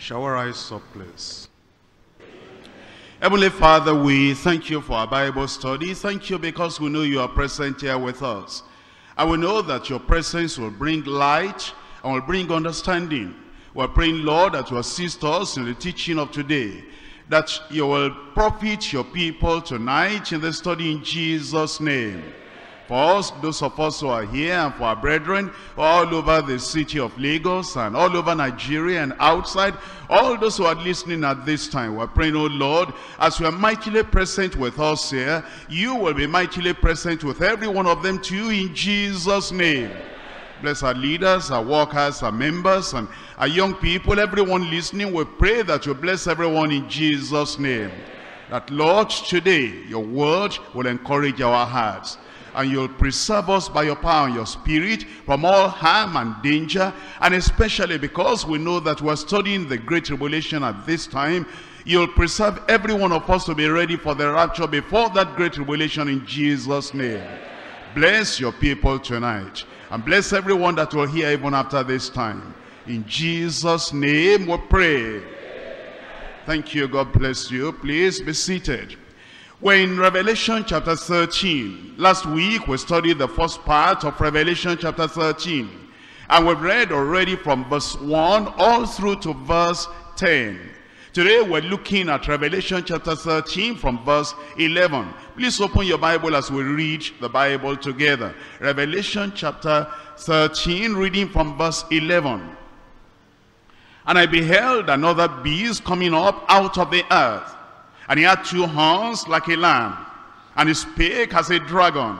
Shall we rise up, please? Heavenly Father, we thank you for our Bible study. Thank you because we know you are present here with us. And we know that your presence will bring light and will bring understanding. We're praying, Lord, that you assist us in the teaching of today. That you will profit your people tonight in the study in Jesus' name. For us, those of us who are here, and for our brethren all over the city of Lagos and all over Nigeria and outside, all those who are listening at this time, we're praying, oh Lord, as we are mightily present with us here, you will be mightily present with every one of them too in Jesus' name. Bless our leaders, our workers, our members, and our young people, everyone listening, we pray that you bless everyone in Jesus' name. That, Lord, today, your word will encourage our hearts and you'll preserve us by your power and your spirit from all harm and danger. And especially because we know that we're studying the great tribulation at this time you'll preserve every one of us to be ready for the rapture before that great tribulation in Jesus name. Bless your people tonight and bless everyone that will hear even after this time. In Jesus name we pray. Thank you. God bless you. Please be seated we're in Revelation chapter 13. Last week we studied the first part of Revelation chapter 13. And we've read already from verse 1 all through to verse 10. Today we're looking at Revelation chapter 13 from verse 11. Please open your Bible as we read the Bible together. Revelation chapter 13 reading from verse 11. And I beheld another beast coming up out of the earth and he had two horns like a lamb, and he spake as a dragon.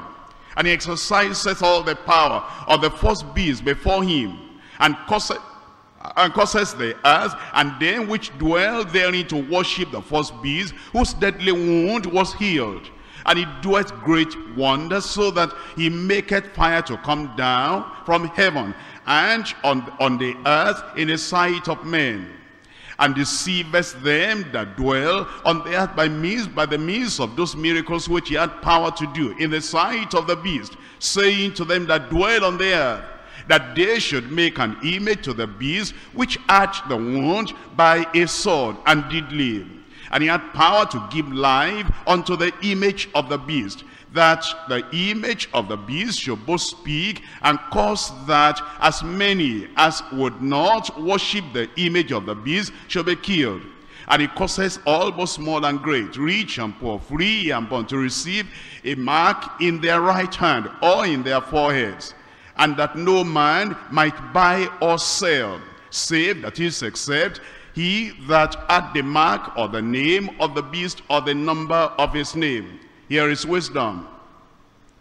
And he exerciseth all the power of the first beast before him, and causeth, and causes the earth and them which dwell therein to worship the first beast, whose deadly wound was healed. And he doeth great wonders, so that he maketh fire to come down from heaven and on, on the earth in the sight of men and deceivest them that dwell on the earth by means by the means of those miracles which he had power to do in the sight of the beast, saying to them that dwell on the earth, that they should make an image to the beast which had the wound by a sword and did live. And he had power to give life unto the image of the beast, that the image of the beast should both speak and cause that as many as would not worship the image of the beast should be killed. And it causes all both small and great, rich and poor, free and bond to receive a mark in their right hand or in their foreheads. And that no man might buy or sell, save that is except he that had the mark or the name of the beast or the number of his name. Here is wisdom.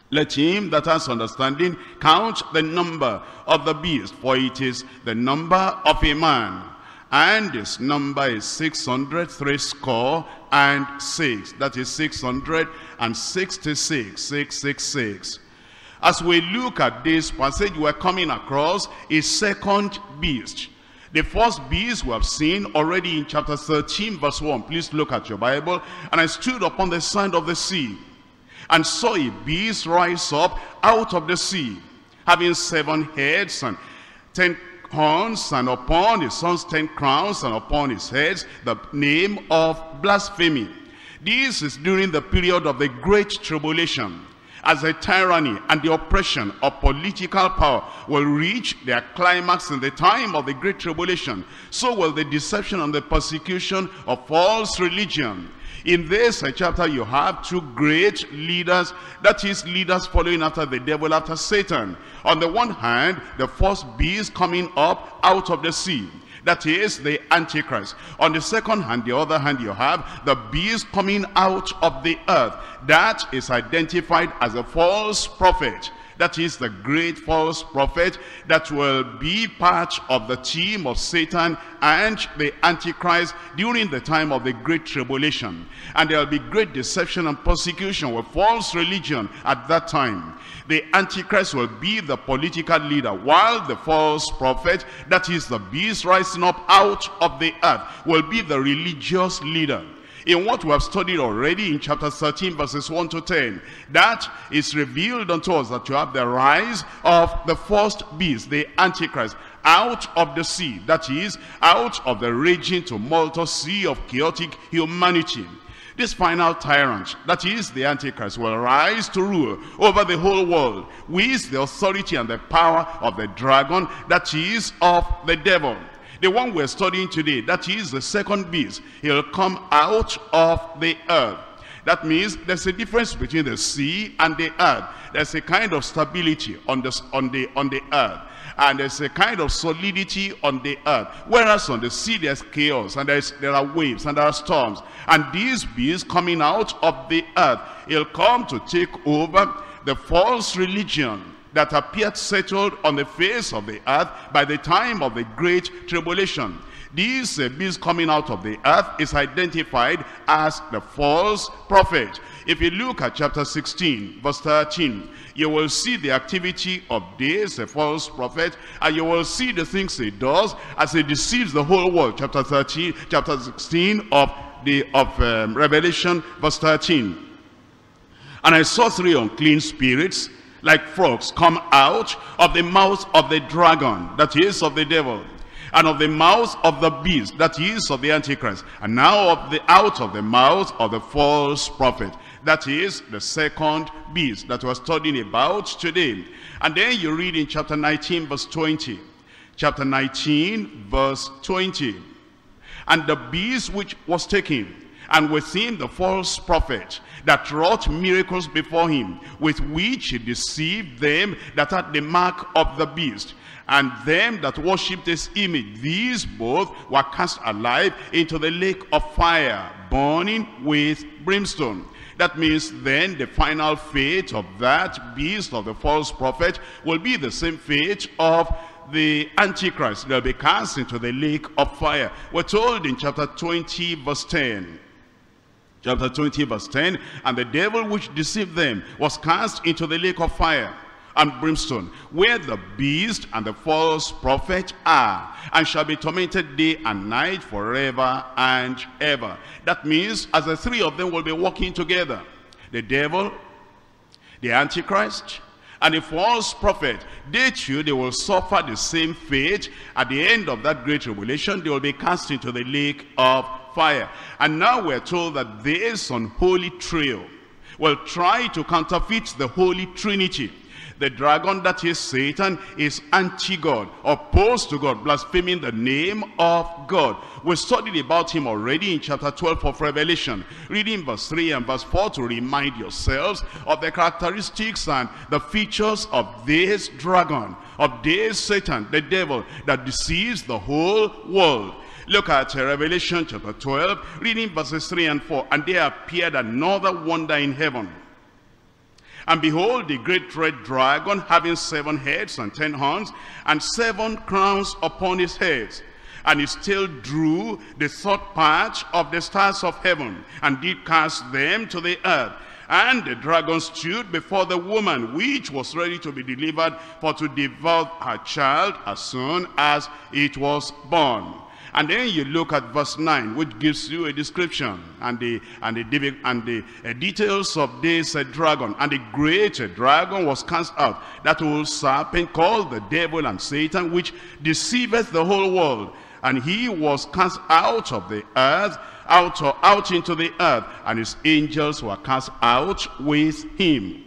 Let him that has understanding count the number of the beast, for it is the number of a man. And his number is 600, score and six. That is 666, 666. As we look at this passage, we're coming across a second beast. The first beast we have seen already in chapter 13 verse 1. Please look at your Bible. And I stood upon the sand of the sea and saw a beast rise up out of the sea, having seven heads and ten horns, and upon his sons ten crowns, and upon his heads the name of blasphemy. This is during the period of the great tribulation as the tyranny and the oppression of political power will reach their climax in the time of the great tribulation, so will the deception and the persecution of false religion. In this chapter, you have two great leaders, that is, leaders following after the devil, after Satan. On the one hand, the first beast coming up out of the sea. That is the Antichrist. On the second hand, the other hand, you have the beast coming out of the earth. That is identified as a false prophet. That is the great false prophet that will be part of the team of Satan and the Antichrist during the time of the great tribulation. And there will be great deception and persecution with false religion at that time. The Antichrist will be the political leader, while the false prophet, that is the beast rising up out of the earth, will be the religious leader. in what we have studied already in chapter 13 verses 1 to 10 that is revealed unto us that you have the rise of the first beast the antichrist out of the sea that is out of the raging tumultuous sea of chaotic humanity this final tyrant, that is the Antichrist, will rise to rule over the whole world with the authority and the power of the dragon, that is of the devil. The one we're studying today, that is the second beast, he'll come out of the earth. That means there's a difference between the sea and the earth. There's a kind of stability on the, on the, on the earth and there's a kind of solidity on the earth. Whereas on the sea there's chaos and there's, there are waves and there are storms. And these beings coming out of the earth, he'll come to take over the false religion that appeared settled on the face of the earth by the time of the great tribulation. This uh, coming out of the earth is identified as the false prophet. If you look at chapter 16, verse 13, you will see the activity of this, a false prophet, and you will see the things he does as he deceives the whole world. Chapter 13, chapter 16 of the of um, Revelation, verse 13. And I saw three unclean spirits like frogs come out of the mouth of the dragon, that is of the devil, and of the mouth of the beast, that is of the Antichrist, and now of the out of the mouth of the false prophet. That is the second beast that we're studying about today. And then you read in chapter 19, verse 20. Chapter 19, verse 20. And the beast which was taken, and with him the false prophet, that wrought miracles before him, with which he deceived them that had the mark of the beast, and them that worshipped his image. These both were cast alive into the lake of fire, burning with brimstone. That means then the final fate of that beast of the false prophet will be the same fate of the Antichrist. They'll be cast into the lake of fire. We're told in chapter 20 verse 10. Chapter 20 verse 10. And the devil which deceived them was cast into the lake of fire and brimstone, where the beast and the false prophet are, and shall be tormented day and night forever and ever. That means as the three of them will be walking together, the devil, the antichrist, and the false prophet, they too, they will suffer the same fate. At the end of that great tribulation, they will be cast into the lake of fire. And now we're told that this unholy trio will try to counterfeit the Holy Trinity. The dragon that is Satan is anti-God, opposed to God, blaspheming the name of God. We studied about him already in chapter 12 of Revelation. Reading verse 3 and verse 4 to remind yourselves of the characteristics and the features of this dragon, of this Satan, the devil, that deceives the whole world. Look at Revelation chapter 12, reading verses 3 and 4. And there appeared another wonder in heaven and behold, the great red dragon, having seven heads and ten horns, and seven crowns upon his heads. And he still drew the third part of the stars of heaven, and did cast them to the earth. And the dragon stood before the woman, which was ready to be delivered, for to devour her child as soon as it was born. And then you look at verse 9, which gives you a description and the, and the, and the uh, details of this uh, dragon. And the great uh, dragon was cast out, that old serpent called the devil and Satan, which deceiveth the whole world. And he was cast out of the earth, out, or out into the earth, and his angels were cast out with him.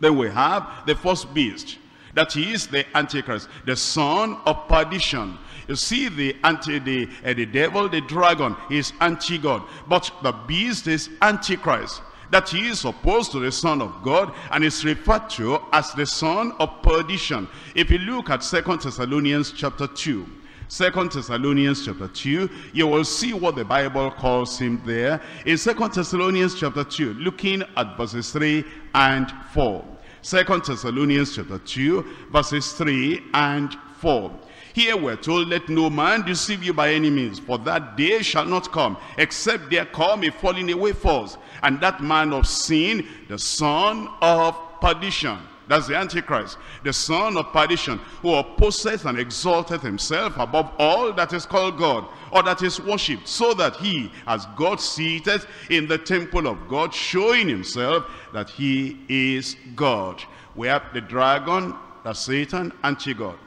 Then we have the first beast, that is the Antichrist, the son of perdition you see the anti the, uh, the devil, the dragon is anti-God. But the beast is antichrist. That he is opposed to the Son of God and is referred to as the son of perdition. If you look at Second Thessalonians chapter 2, Second Thessalonians chapter 2, you will see what the Bible calls him there. In Second Thessalonians chapter 2, looking at verses 3 and 4. Second Thessalonians chapter 2, verses 3 and 4. Here we're told, let no man deceive you by any means, for that day shall not come, except there come a falling away false, and that man of sin, the son of perdition. That's the Antichrist, the son of perdition, who opposeth and exalteth himself above all that is called God, or that is worshipped, so that he, as God seated in the temple of God, showing himself that he is God. We have the dragon, the Satan, anti-God.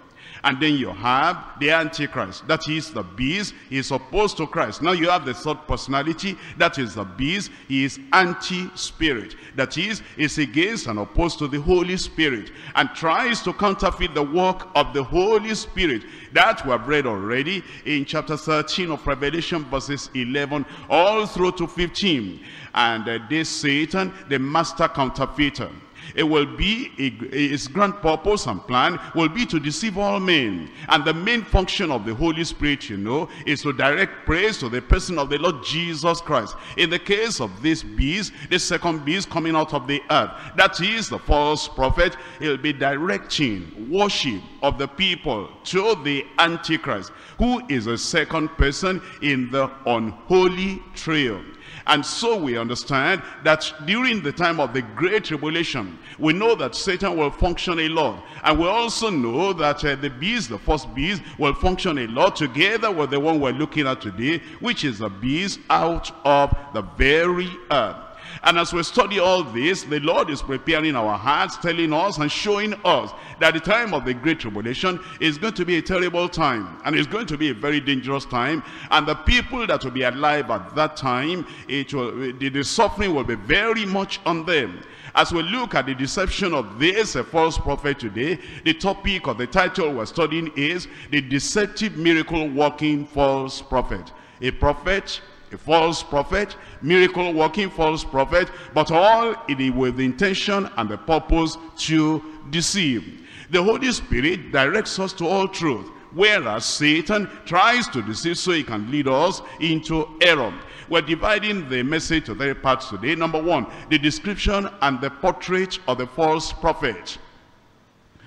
And then you have the Antichrist. That is the beast. He is opposed to Christ. Now you have the third personality. That is the beast. He is anti-spirit. That is, is against and opposed to the Holy Spirit. And tries to counterfeit the work of the Holy Spirit. That we have read already in chapter 13 of Revelation verses 11 all through to 15. And uh, this Satan, the master counterfeiter it will be, its grand purpose and plan will be to deceive all men. And the main function of the Holy Spirit, you know, is to direct praise to the person of the Lord Jesus Christ. In the case of this beast, the second beast coming out of the earth, that is the false prophet, he'll be directing worship of the people to the Antichrist, who is a second person in the unholy trio. And so we understand that during the time of the Great Tribulation, we know that Satan will function a lot. And we also know that uh, the beast, the first beast, will function a lot together with the one we're looking at today, which is the beast out of the very earth. And as we study all this, the Lord is preparing our hearts, telling us and showing us that the time of the Great Tribulation is going to be a terrible time. And it's going to be a very dangerous time. And the people that will be alive at that time, it will, the, the suffering will be very much on them. As we look at the deception of this a false prophet today, the topic of the title we're studying is the deceptive miracle working false prophet. A prophet a false prophet, miracle working false prophet, but all with the intention and the purpose to deceive. The Holy Spirit directs us to all truth, whereas Satan tries to deceive so he can lead us into error. We're dividing the message to three parts today. Number one, the description and the portrait of the false prophet.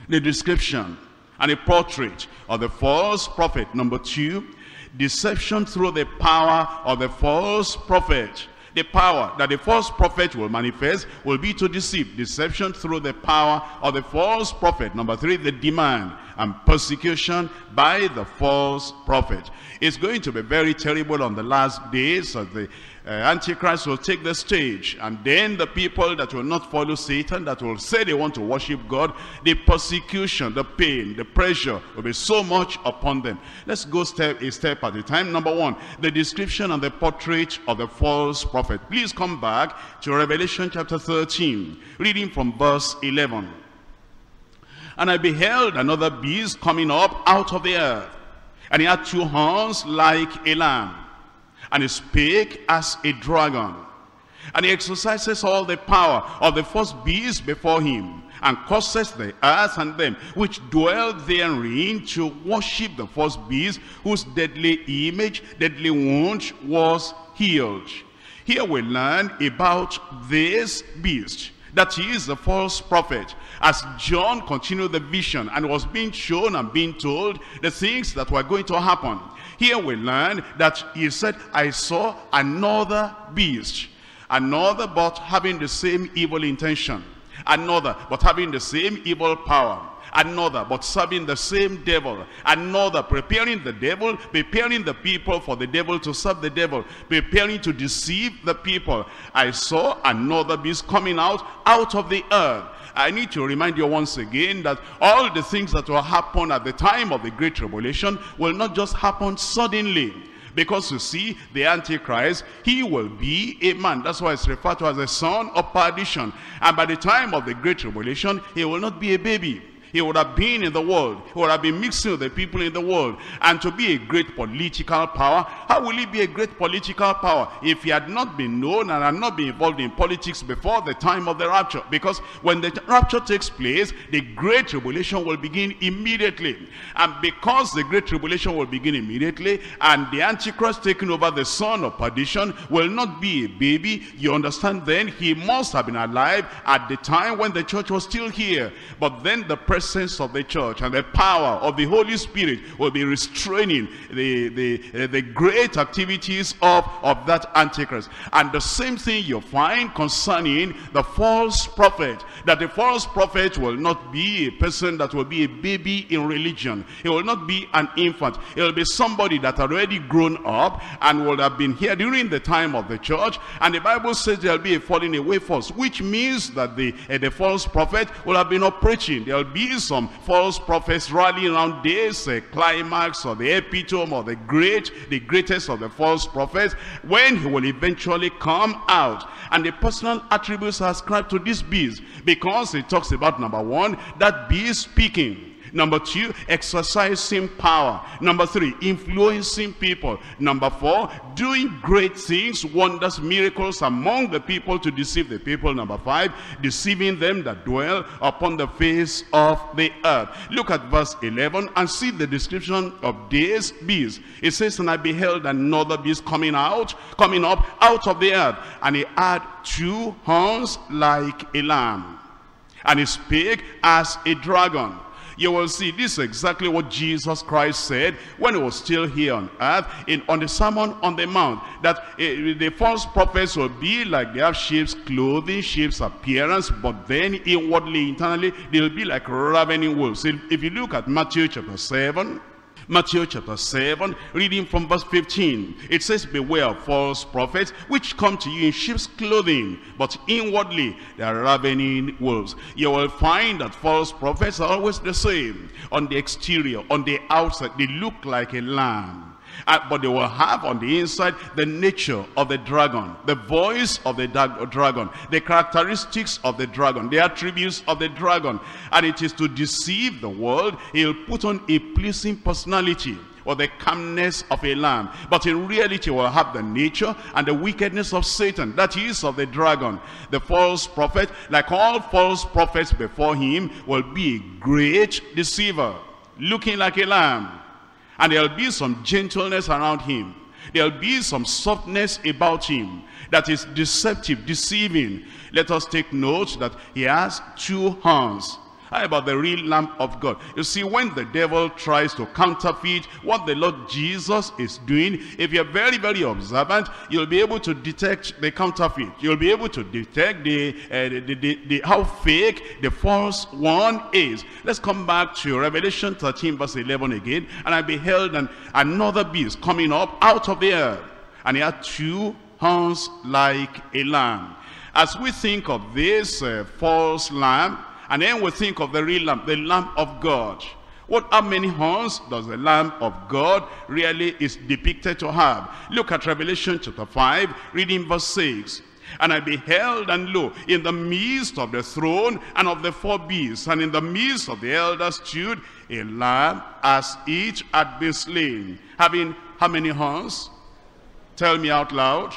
The description and the portrait of the false prophet. Number two, deception through the power of the false prophet. The power that the false prophet will manifest will be to deceive. Deception through the power of the false prophet. Number three, the demand and persecution by the false prophet. It's going to be very terrible on the last days of the uh, Antichrist will take the stage and then the people that will not follow Satan, that will say they want to worship God, the persecution, the pain, the pressure will be so much upon them. Let's go step a step at a time. Number one, the description and the portrait of the false prophet. Please come back to Revelation chapter 13, reading from verse 11. And I beheld another beast coming up out of the earth, and he had two horns like a lamb and he spake as a dragon. And he exercises all the power of the first beast before him, and causes the earth and them which dwell therein to worship the first beast, whose deadly image, deadly wound was healed. Here we learn about this beast, that he is the false prophet. As John continued the vision and was being shown and being told the things that were going to happen. Here we learn that he said, I saw another beast. Another but having the same evil intention. Another but having the same evil power another but serving the same devil another preparing the devil preparing the people for the devil to serve the devil preparing to deceive the people i saw another beast coming out out of the earth I need to remind you once again that all the things that will happen at the time of the Great Tribulation will not just happen suddenly. Because you see, the Antichrist, he will be a man. That's why it's referred to as a son of perdition. And by the time of the Great Tribulation, he will not be a baby. He would have been in the world. He would have been mixing with the people in the world. And to be a great political power, how will he be a great political power if he had not been known and had not been involved in politics before the time of the rapture? Because when the rapture takes place, the great tribulation will begin immediately. And because the great tribulation will begin immediately, and the Antichrist taking over the son of perdition will not be a baby, you understand then he must have been alive at the time when the church was still here. But then the present presence of the church and the power of the Holy Spirit will be restraining the, the, uh, the great activities of, of that Antichrist. And the same thing you find concerning the false prophet, that the false prophet will not be a person that will be a baby in religion. He will not be an infant. He will be somebody that already grown up and will have been here during the time of the church. And the Bible says there will be a falling away first, which means that the, uh, the false prophet will have been operating. There will be some false prophets rallying around this uh, climax or the epitome or the great, the greatest of the false prophets when he will eventually come out. And the personal attributes are ascribed to this beast because it talks about number one, that beast speaking. Number two, exercising power. Number three, influencing people. Number four, doing great things, wonders, miracles among the people to deceive the people. Number five, deceiving them that dwell upon the face of the earth. Look at verse 11 and see the description of this beast. It says, And I beheld another beast coming out, coming up out of the earth. And he had two horns like a lamb. And he spake as a dragon you will see this is exactly what Jesus Christ said when he was still here on earth in on the Sermon on the Mount that uh, the false prophets will be like they have sheep's clothing, sheep's appearance, but then inwardly, internally, they'll be like ravening wolves. If, if you look at Matthew chapter 7, Matthew chapter 7, reading from verse 15. It says, Beware of false prophets, which come to you in sheep's clothing, but inwardly they are ravening wolves. You will find that false prophets are always the same. On the exterior, on the outside, they look like a lamb uh, but they will have on the inside the nature of the dragon, the voice of the dragon, the characteristics of the dragon, the attributes of the dragon. And it is to deceive the world. He'll put on a pleasing personality or the calmness of a lamb. But in reality will have the nature and the wickedness of Satan, that is of the dragon. The false prophet, like all false prophets before him, will be a great deceiver, looking like a lamb and there'll be some gentleness around him. There'll be some softness about him that is deceptive, deceiving. Let us take note that he has two horns. How about the real Lamb of God? You see, when the devil tries to counterfeit what the Lord Jesus is doing, if you're very, very observant, you'll be able to detect the counterfeit. You'll be able to detect the, uh, the, the, the, how fake the false one is. Let's come back to Revelation 13 verse 11 again. And I beheld an, another beast coming up out of the earth. And he had two horns like a lamb. As we think of this uh, false lamb, and then we think of the real lamb, the lamb of God. What how many horns does the lamb of God really is depicted to have? Look at Revelation chapter 5, reading verse 6. And I beheld, and lo, in the midst of the throne and of the four beasts, and in the midst of the elders stood a lamb as each had been slain, having how many horns? Tell me out loud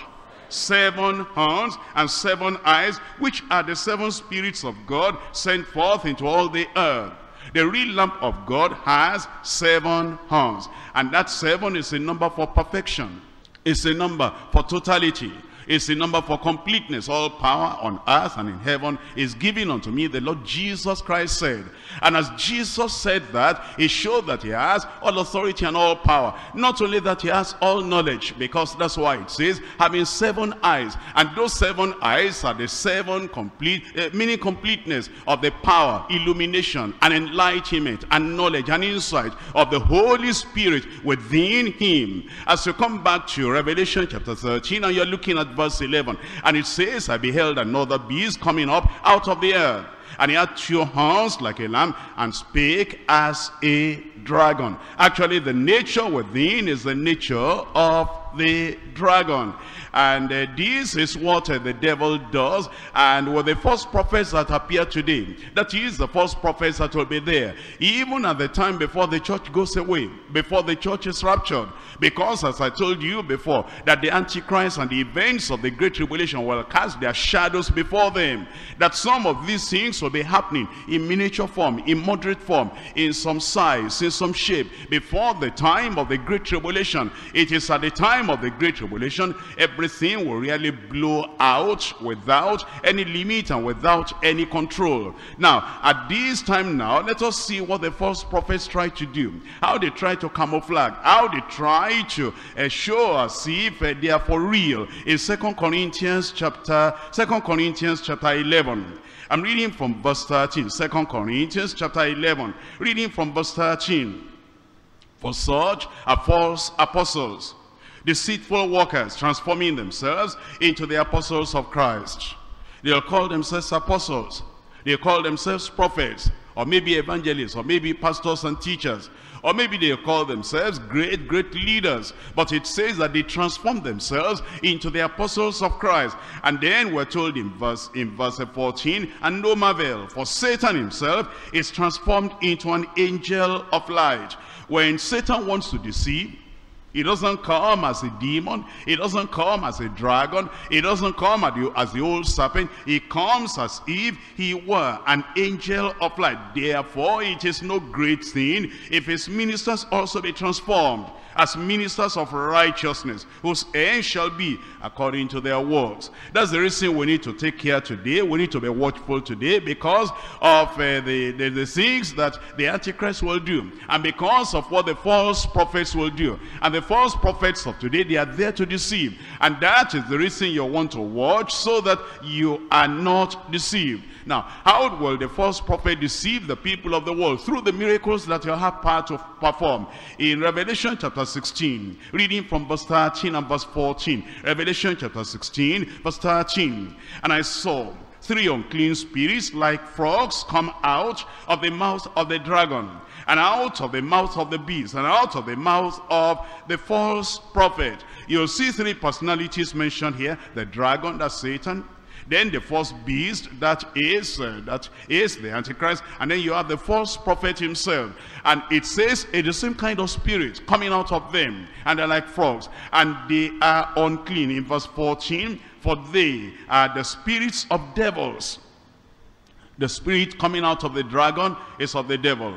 seven horns and seven eyes, which are the seven spirits of God sent forth into all the earth. The real lamb of God has seven horns. And that seven is a number for perfection. It's a number for totality. It's the number for completeness. All power on earth and in heaven is given unto me, the Lord Jesus Christ said. And as Jesus said that, he showed that he has all authority and all power. Not only that he has all knowledge, because that's why it says, having seven eyes. And those seven eyes are the seven complete, uh, meaning completeness of the power, illumination, and enlightenment, and knowledge, and insight of the Holy Spirit within him. As you come back to Revelation chapter 13, and you're looking at verse 11. And it says, I beheld another beast coming up out of the earth. And he had two horns like a lamb and spake as a dragon. Actually, the nature within is the nature of the dragon. And uh, this is what uh, the devil does. And with the false prophets that appear today, that is the false prophets that will be there. Even at the time before the church goes away, before the church is raptured. Because as I told you before, that the Antichrist and the events of the Great Tribulation will cast their shadows before them. That some of these things will be happening in miniature form, in moderate form, in some size, in some shape. Before the time of the Great Tribulation, it is at the time of the Great Tribulation, everything will really blow out without any limit and without any control. Now, at this time now, let us see what the false prophets try to do. How they try to camouflage. How they try to uh, show us if uh, they are for real. In Second Corinthians chapter, Second Corinthians chapter 11. I'm reading from verse 13, 2 Corinthians chapter 11, reading from verse 13. For such are false apostles, deceitful workers, transforming themselves into the apostles of Christ. They'll call themselves apostles. They'll call themselves prophets, or maybe evangelists, or maybe pastors and teachers. Or maybe they call themselves great, great leaders. But it says that they transform themselves into the apostles of Christ. And then we're told in verse, in verse 14, and no marvel, for Satan himself is transformed into an angel of light. When Satan wants to deceive, he doesn't come as a demon. He doesn't come as a dragon. He doesn't come as the, as the old serpent. He comes as if he were an angel of light. Therefore, it is no great thing if his ministers also be transformed as ministers of righteousness, whose end shall be according to their works. That's the reason we need to take care today. We need to be watchful today because of uh, the, the, the things that the Antichrist will do and because of what the false prophets will do. And the false prophets of today, they are there to deceive. And that is the reason you want to watch so that you are not deceived. Now, how will the false prophet deceive the people of the world? Through the miracles that you have power to perform. In Revelation chapter 16, reading from verse 13 and verse 14. Revelation chapter 16, verse 13. And I saw three unclean spirits like frogs come out of the mouth of the dragon and out of the mouth of the beast and out of the mouth of the false prophet. You'll see three personalities mentioned here. The dragon, that's Satan. Then the false beast, that is, uh, that is the Antichrist. And then you have the false prophet himself. And it says it's the same kind of spirit coming out of them. And they're like frogs. And they are unclean. In verse 14, for they are the spirits of devils. The spirit coming out of the dragon is of the devil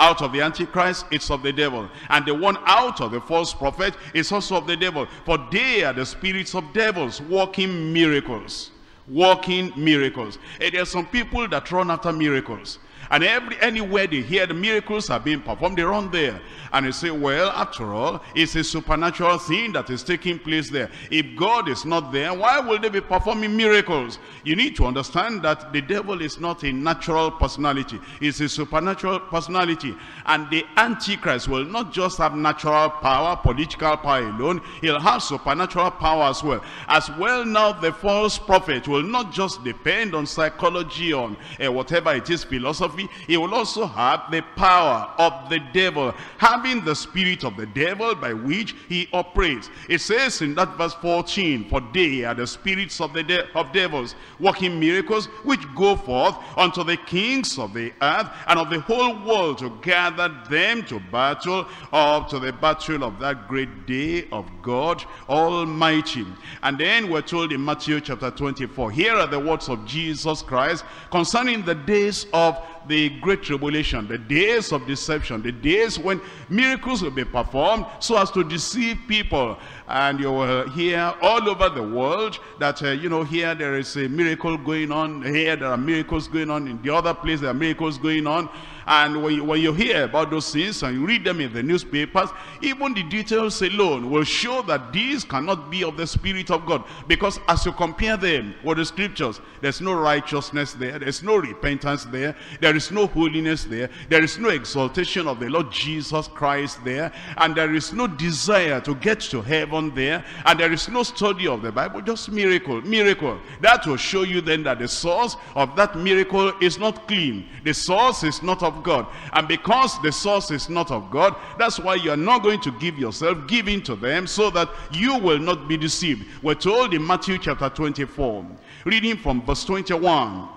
out of the Antichrist, it's of the devil. And the one out of the false prophet is also of the devil. For they are the spirits of devils working miracles working miracles. And there are some people that run after miracles. And every anywhere they hear the miracles are being performed, they run there. And they say, well, after all, it's a supernatural thing that is taking place there. If God is not there, why will they be performing miracles? You need to understand that the devil is not a natural personality. It's a supernatural personality. And the Antichrist will not just have natural power, political power alone. He'll have supernatural power as well. As well now, the false prophet will not just depend on psychology, on uh, whatever it is, philosophy. He will also have the power of the devil. Having the spirit of the devil by which he operates. It says in that verse 14, For they are the spirits of the de of devils, working miracles, which go forth unto the kings of the earth and of the whole world to gather them to battle, up to the battle of that great day of God Almighty. And then we're told in Matthew chapter 24, here are the words of Jesus Christ concerning the days of the great tribulation, the days of deception, the days when miracles will be performed so as to deceive people. And you will hear all over the world that, uh, you know, here there is a miracle going on, here there are miracles going on, in the other place there are miracles going on. And when you, when you hear about those things and you read them in the newspapers, even the details alone will show that these cannot be of the Spirit of God. Because as you compare them with the scriptures, there's no righteousness there, there's no repentance there, there is no holiness there, there is no exaltation of the Lord Jesus Christ there, and there is no desire to get to heaven there, and there is no study of the Bible, just miracle, miracle. That will show you then that the source of that miracle is not clean. The source is not of God. And because the source is not of God, that's why you're not going to give yourself, give in to them so that you will not be deceived. We're told in Matthew chapter 24, reading from verse 21,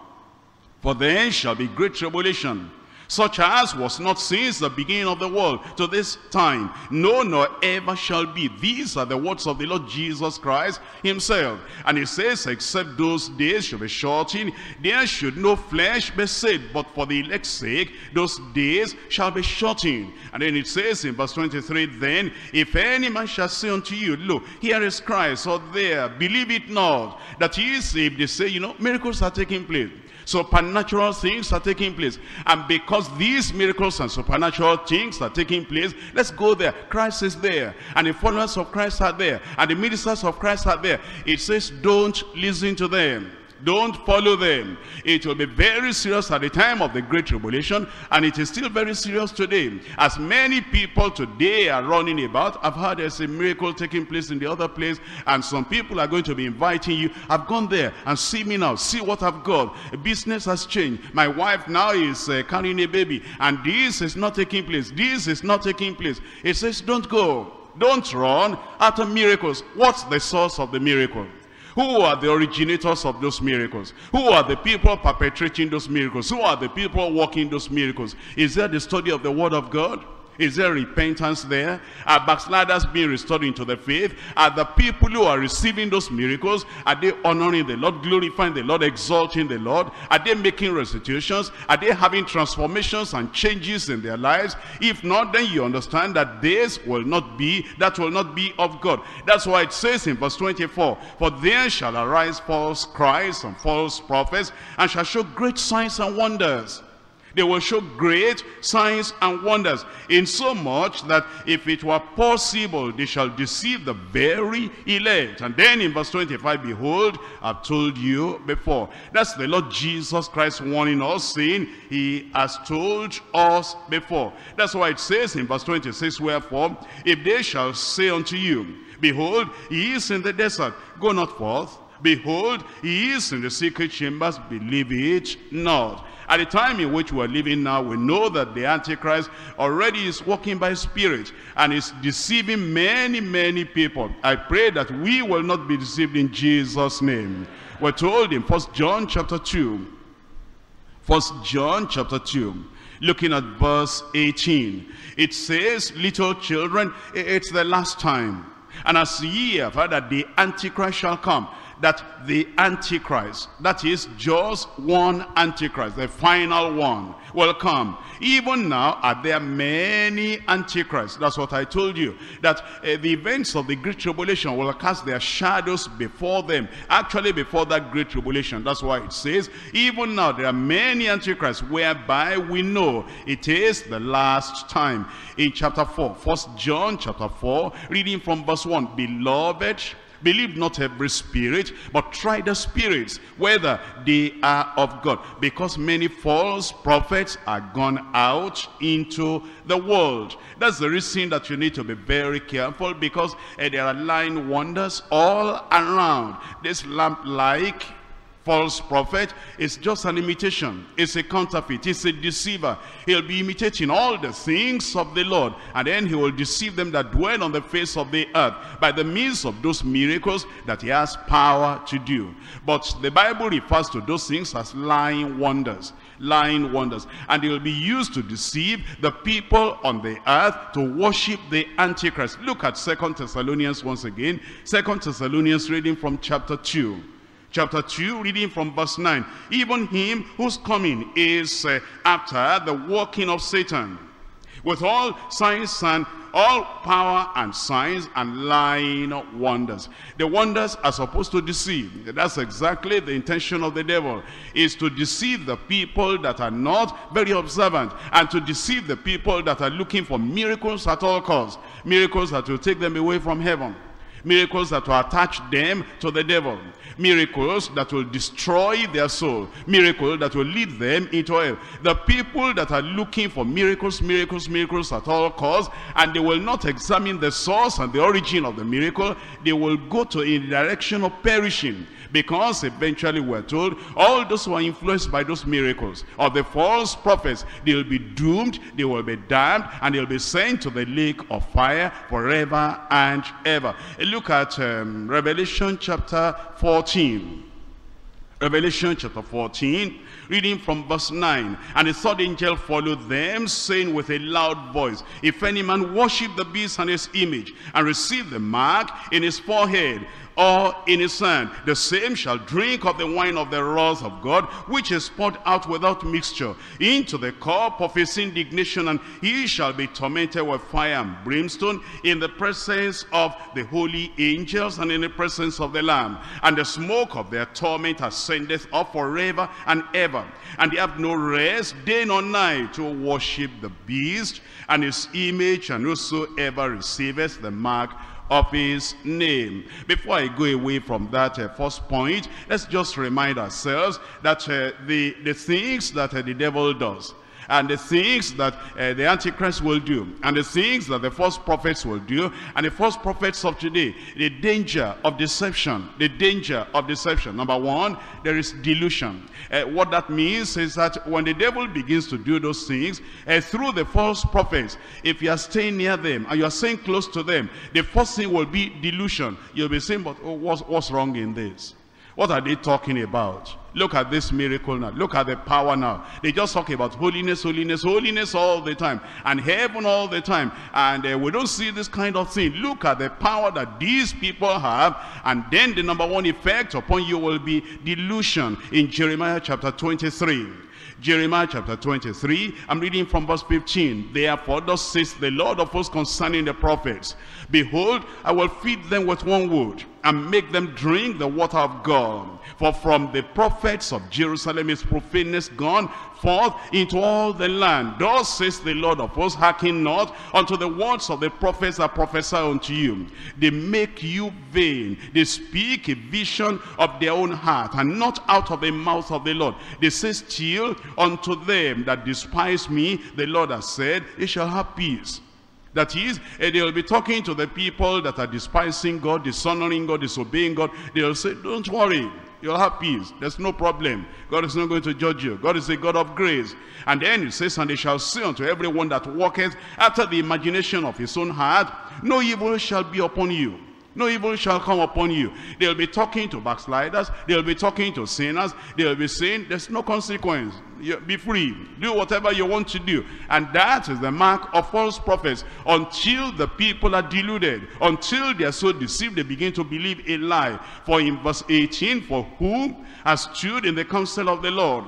For then shall be great tribulation, such as was not since the beginning of the world to this time, no nor ever shall be. These are the words of the Lord Jesus Christ himself. And he says, except those days should be shortened, there should no flesh be saved, but for the elect's sake, those days shall be shortened. And then it says in verse 23, then, if any man shall say unto you, look, here is Christ, or there, believe it not, that is saved. They say, you know, miracles are taking place. Supernatural things are taking place. And because these miracles and supernatural things are taking place, let's go there. Christ is there. And the followers of Christ are there. And the ministers of Christ are there. It says, don't listen to them. Don't follow them. It will be very serious at the time of the Great Tribulation, and it is still very serious today. As many people today are running about, I've heard there's a miracle taking place in the other place, and some people are going to be inviting you. I've gone there and see me now. See what I've got. Business has changed. My wife now is uh, carrying a baby, and this is not taking place. This is not taking place. It says, don't go. Don't run after miracles. What's the source of the miracle? Who are the originators of those miracles? Who are the people perpetrating those miracles? Who are the people working those miracles? Is that the study of the word of God? Is there repentance there? Are backsliders being restored into the faith? Are the people who are receiving those miracles, are they honoring the Lord, glorifying the Lord, exalting the Lord? Are they making restitutions? Are they having transformations and changes in their lives? If not, then you understand that this will not be, that will not be of God. That's why it says in verse 24, For there shall arise false Christs and false prophets, and shall show great signs and wonders they will show great signs and wonders, in so much that if it were possible, they shall deceive the very elect. And then in verse 25, behold, I've told you before. That's the Lord Jesus Christ warning us, saying, he has told us before. That's why it says in verse 26, wherefore, if they shall say unto you, behold, he is in the desert, go not forth. Behold, he is in the secret chambers, believe it not. At the time in which we're living now, we know that the Antichrist already is walking by spirit and is deceiving many, many people. I pray that we will not be deceived in Jesus' name. We're told in First John chapter 2, First John chapter 2, looking at verse 18. It says, little children, it's the last time. And as ye have heard that the Antichrist shall come, that the Antichrist, that is just one Antichrist, the final one, will come. Even now, are there many Antichrists? That's what I told you. That uh, the events of the Great Tribulation will cast their shadows before them. Actually, before that Great Tribulation. That's why it says, even now there are many Antichrists, whereby we know it is the last time. In chapter 4, First John chapter 4, reading from verse 1, Beloved, Believe not every spirit, but try the spirits, whether they are of God. Because many false prophets are gone out into the world. That's the reason that you need to be very careful because uh, there are lying wonders all around. This lamb-like false prophet is just an imitation it's a counterfeit it's a deceiver. He'll be imitating all the things of the lord and then he will deceive them that dwell on the face of the earth by the means of those miracles that he has power to do. But the bible refers to those things as lying wonders lying wonders. And they will be used to deceive the people on the earth to worship the antichrist. Look at second thessalonians once again. Second thessalonians reading from chapter 2 chapter 2, reading from verse 9. Even him whose coming is uh, after the working of Satan, with all signs and all power and signs and lying wonders. The wonders are supposed to deceive. That's exactly the intention of the devil, is to deceive the people that are not very observant and to deceive the people that are looking for miracles at all costs. Miracles that will take them away from heaven. Miracles that will attach them to the devil miracles that will destroy their soul, miracles that will lead them into hell. The people that are looking for miracles, miracles, miracles at all costs, and they will not examine the source and the origin of the miracle, they will go to a direction of perishing. Because eventually we're told, all those who are influenced by those miracles of the false prophets, they'll be doomed, they will be damned, and they'll be sent to the lake of fire forever and ever. Look at um, Revelation chapter 14. Revelation chapter 14, reading from verse 9. And the third angel followed them, saying with a loud voice, If any man worship the beast and his image, and receive the mark in his forehead, or in his hand. The same shall drink of the wine of the wrath of God, which is poured out without mixture into the cup of his indignation, and he shall be tormented with fire and brimstone in the presence of the holy angels and in the presence of the Lamb. And the smoke of their torment ascendeth up forever and ever. And they have no rest day nor night to worship the beast and his image, and whosoever receiveth the mark of his name. Before I go away from that uh, first point, let's just remind ourselves that uh, the, the things that uh, the devil does, and the things that uh, the Antichrist will do, and the things that the false prophets will do, and the false prophets of today, the danger of deception, the danger of deception. Number one, there is delusion. Uh, what that means is that when the devil begins to do those things, uh, through the false prophets, if you are staying near them, and you are staying close to them, the first thing will be delusion. You'll be saying, but oh, what's, what's wrong in this? What are they talking about? Look at this miracle now. Look at the power now. They just talk about holiness, holiness, holiness all the time. And heaven all the time. And uh, we don't see this kind of thing. Look at the power that these people have. And then the number one effect upon you will be delusion in Jeremiah chapter 23. Jeremiah chapter 23, I'm reading from verse 15. Therefore, thus says the Lord of hosts concerning the prophets, Behold, I will feed them with wormwood, and make them drink the water of God. For from the prophets of Jerusalem is profaneness gone forth into all the land. Thus says the Lord of hosts, hearken not unto the words of the prophets that prophesy unto you. They make you vain. They speak a vision of their own heart, and not out of the mouth of the Lord. They say still unto them that despise me, the Lord has said, ye shall have peace. That is, eh, they'll be talking to the people that are despising God, dishonoring God, disobeying God. They'll say, don't worry, you'll have peace. There's no problem. God is not going to judge you. God is a God of grace. And then it says, and they shall say unto everyone that walketh after the imagination of his own heart, no evil shall be upon you. No evil shall come upon you. They'll be talking to backsliders. They'll be talking to sinners. They'll be saying, there's no consequence. Be free. Do whatever you want to do. And that is the mark of false prophets. Until the people are deluded. Until they are so deceived, they begin to believe a lie. For in verse 18, for who has stood in the counsel of the Lord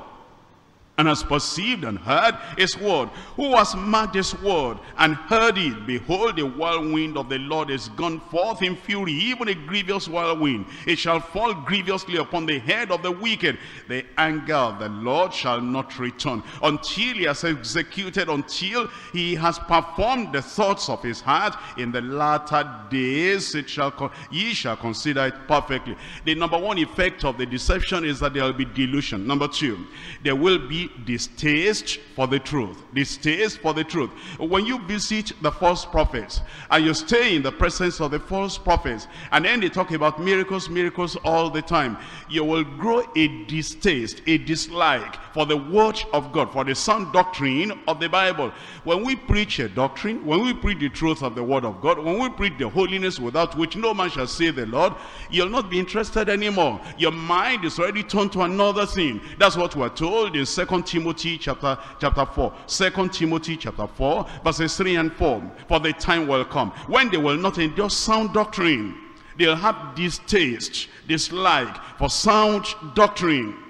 and has perceived and heard his word. Who has marked his word and heard it? Behold, the whirlwind of the Lord is gone forth in fury, even a grievous whirlwind. It shall fall grievously upon the head of the wicked. The anger of the Lord shall not return until he has executed, until he has performed the thoughts of his heart. In the latter days, it shall ye shall consider it perfectly. The number one effect of the deception is that there will be delusion. Number two, there will be distaste for the truth. Distaste for the truth. When you visit the false prophets and you stay in the presence of the false prophets and then they talk about miracles, miracles all the time, you will grow a distaste, a dislike for the word of God, for the sound doctrine of the Bible. When we preach a doctrine, when we preach the truth of the word of God, when we preach the holiness without which no man shall see the Lord, you'll not be interested anymore. Your mind is already turned to another thing. That's what we're told in Second Timothy chapter, chapter 4. 2 Timothy chapter 4, verses 3 and 4. For the time will come when they will not endure sound doctrine. They'll have distaste, dislike for sound doctrine.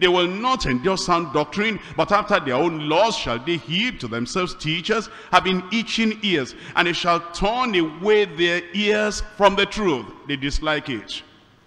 They will not endure sound doctrine, but after their own laws shall they heap to themselves teachers, having itching ears, and they shall turn away their ears from the truth. They dislike it.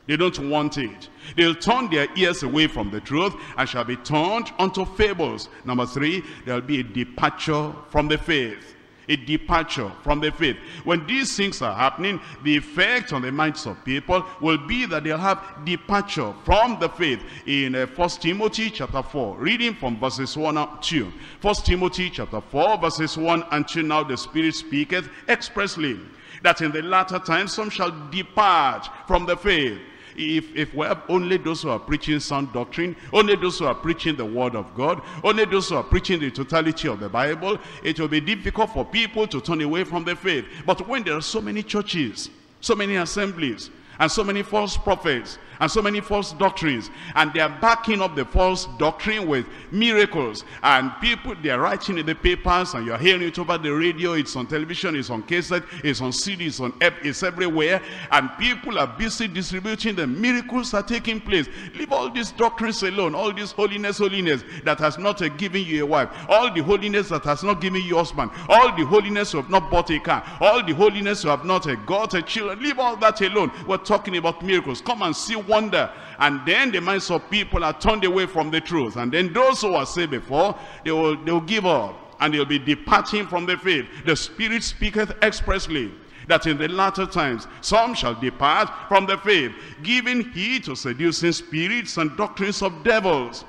They don't want it. They'll turn their ears away from the truth and shall be turned unto fables. Number three, there'll be a departure from the faith a departure from the faith. When these things are happening, the effect on the minds of people will be that they'll have departure from the faith. In uh, 1 Timothy chapter 4, reading from verses 1 and 2. 1 Timothy chapter 4, verses 1 and 2, now the Spirit speaketh expressly, that in the latter time some shall depart from the faith if, if we have only those who are preaching sound doctrine, only those who are preaching the word of God, only those who are preaching the totality of the Bible, it will be difficult for people to turn away from the faith. But when there are so many churches, so many assemblies, and so many false prophets, and so many false doctrines. And they are backing up the false doctrine with miracles. And people, they're writing in the papers and you're hearing it over the radio, it's on television, it's on cassette, it's on CD, it's on app, it's everywhere. And people are busy distributing the miracles are taking place. Leave all these doctrines alone, all this holiness, holiness that has not uh, given you a wife, all the holiness that has not given you a husband, all the holiness you have not bought a car, all the holiness you have not uh, got a children. Leave all that alone. We're talking about miracles. Come and see wonder. And then the minds of people are turned away from the truth. And then those who were saved before, they will, they will give up. And they'll be departing from the faith. The Spirit speaketh expressly that in the latter times some shall depart from the faith, giving heed to seducing spirits and doctrines of devils,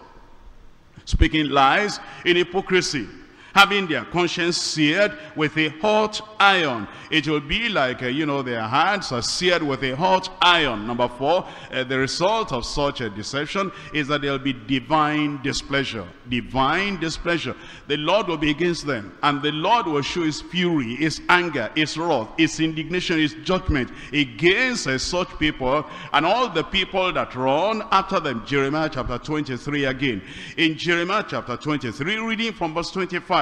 speaking lies in hypocrisy, having their conscience seared with a hot iron. It will be like, uh, you know, their hands are seared with a hot iron. Number four, uh, the result of such a deception is that there will be divine displeasure. Divine displeasure. The Lord will be against them. And the Lord will show his fury, his anger, his wrath, his indignation, his judgment against uh, such people and all the people that run after them. Jeremiah chapter 23 again. In Jeremiah chapter 23, reading from verse 25.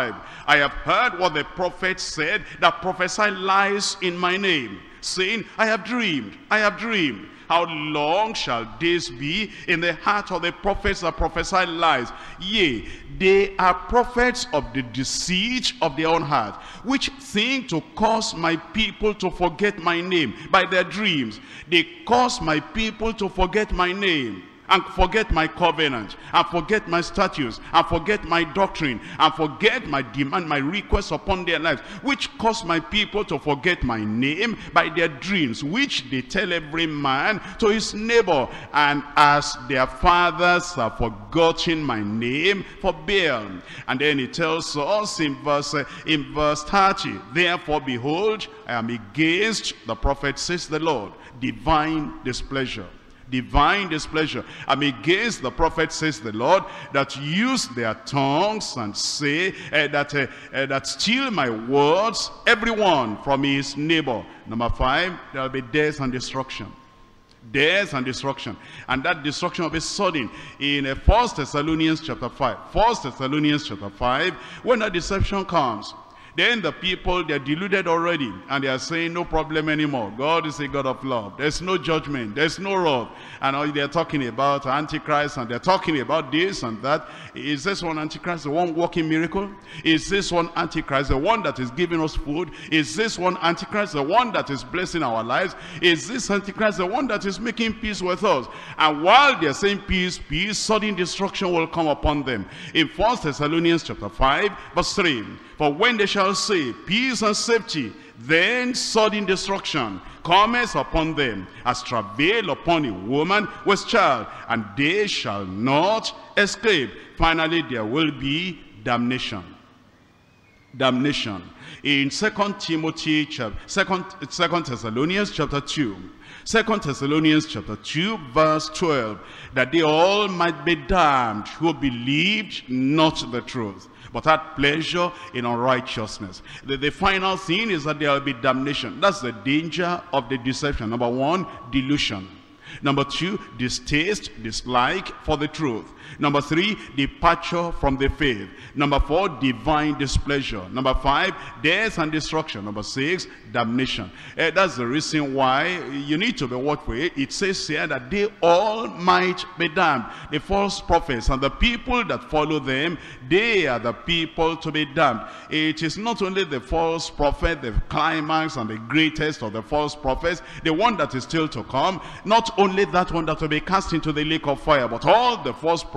I have heard what the prophet said that prophesy lies in my name, saying, I have dreamed, I have dreamed. How long shall this be in the heart of the prophets that prophesy lies? Yea, they are prophets of the deceit of their own heart, which think to cause my people to forget my name by their dreams. They cause my people to forget my name and forget my covenant and forget my statutes and forget my doctrine and forget my demand my request upon their lives which cause my people to forget my name by their dreams which they tell every man to his neighbor. And as their fathers have forgotten my name for Baal and then he tells us in verse eh, in verse 30 therefore behold I am against the prophet says the Lord divine displeasure divine displeasure. I'm against the prophet, says the Lord, that use their tongues and say uh, that, uh, uh, that steal my words, everyone from his neighbor. Number five, there will be death and destruction. Death and destruction. And that destruction will be sudden. In 1 Thessalonians chapter 5. 1 Thessalonians chapter 5, when the deception comes, then the people, they're deluded already. And they are saying, no problem anymore. God is a God of love. There's no judgment. There's no wrath. And they're talking about Antichrist and they're talking about this and that. Is this one Antichrist the one working miracle? Is this one Antichrist the one that is giving us food? Is this one Antichrist the one that is blessing our lives? Is this Antichrist the one that is making peace with us? And while they're saying peace, peace, sudden destruction will come upon them. In 1 Thessalonians chapter 5, verse 3, For when they shall say peace and safety, then sudden destruction cometh upon them as travail upon a woman with child, and they shall not escape. Finally, there will be damnation. Damnation. In Second Timothy, chapter, Second, Second Thessalonians chapter 2, Second Thessalonians chapter 2, verse 12, that they all might be damned who believed not the truth but had pleasure in unrighteousness. The, the final thing is that there will be damnation. That's the danger of the deception. Number one, delusion. Number two, distaste, dislike for the truth. Number three, departure from the faith. Number four, divine displeasure. Number five, death and destruction. Number six, damnation. Uh, that's the reason why you need to be watchful. It says here that they all might be damned. The false prophets and the people that follow them, they are the people to be damned. It is not only the false prophet, the climax and the greatest of the false prophets, the one that is still to come, not only that one that will be cast into the lake of fire, but all the false prophets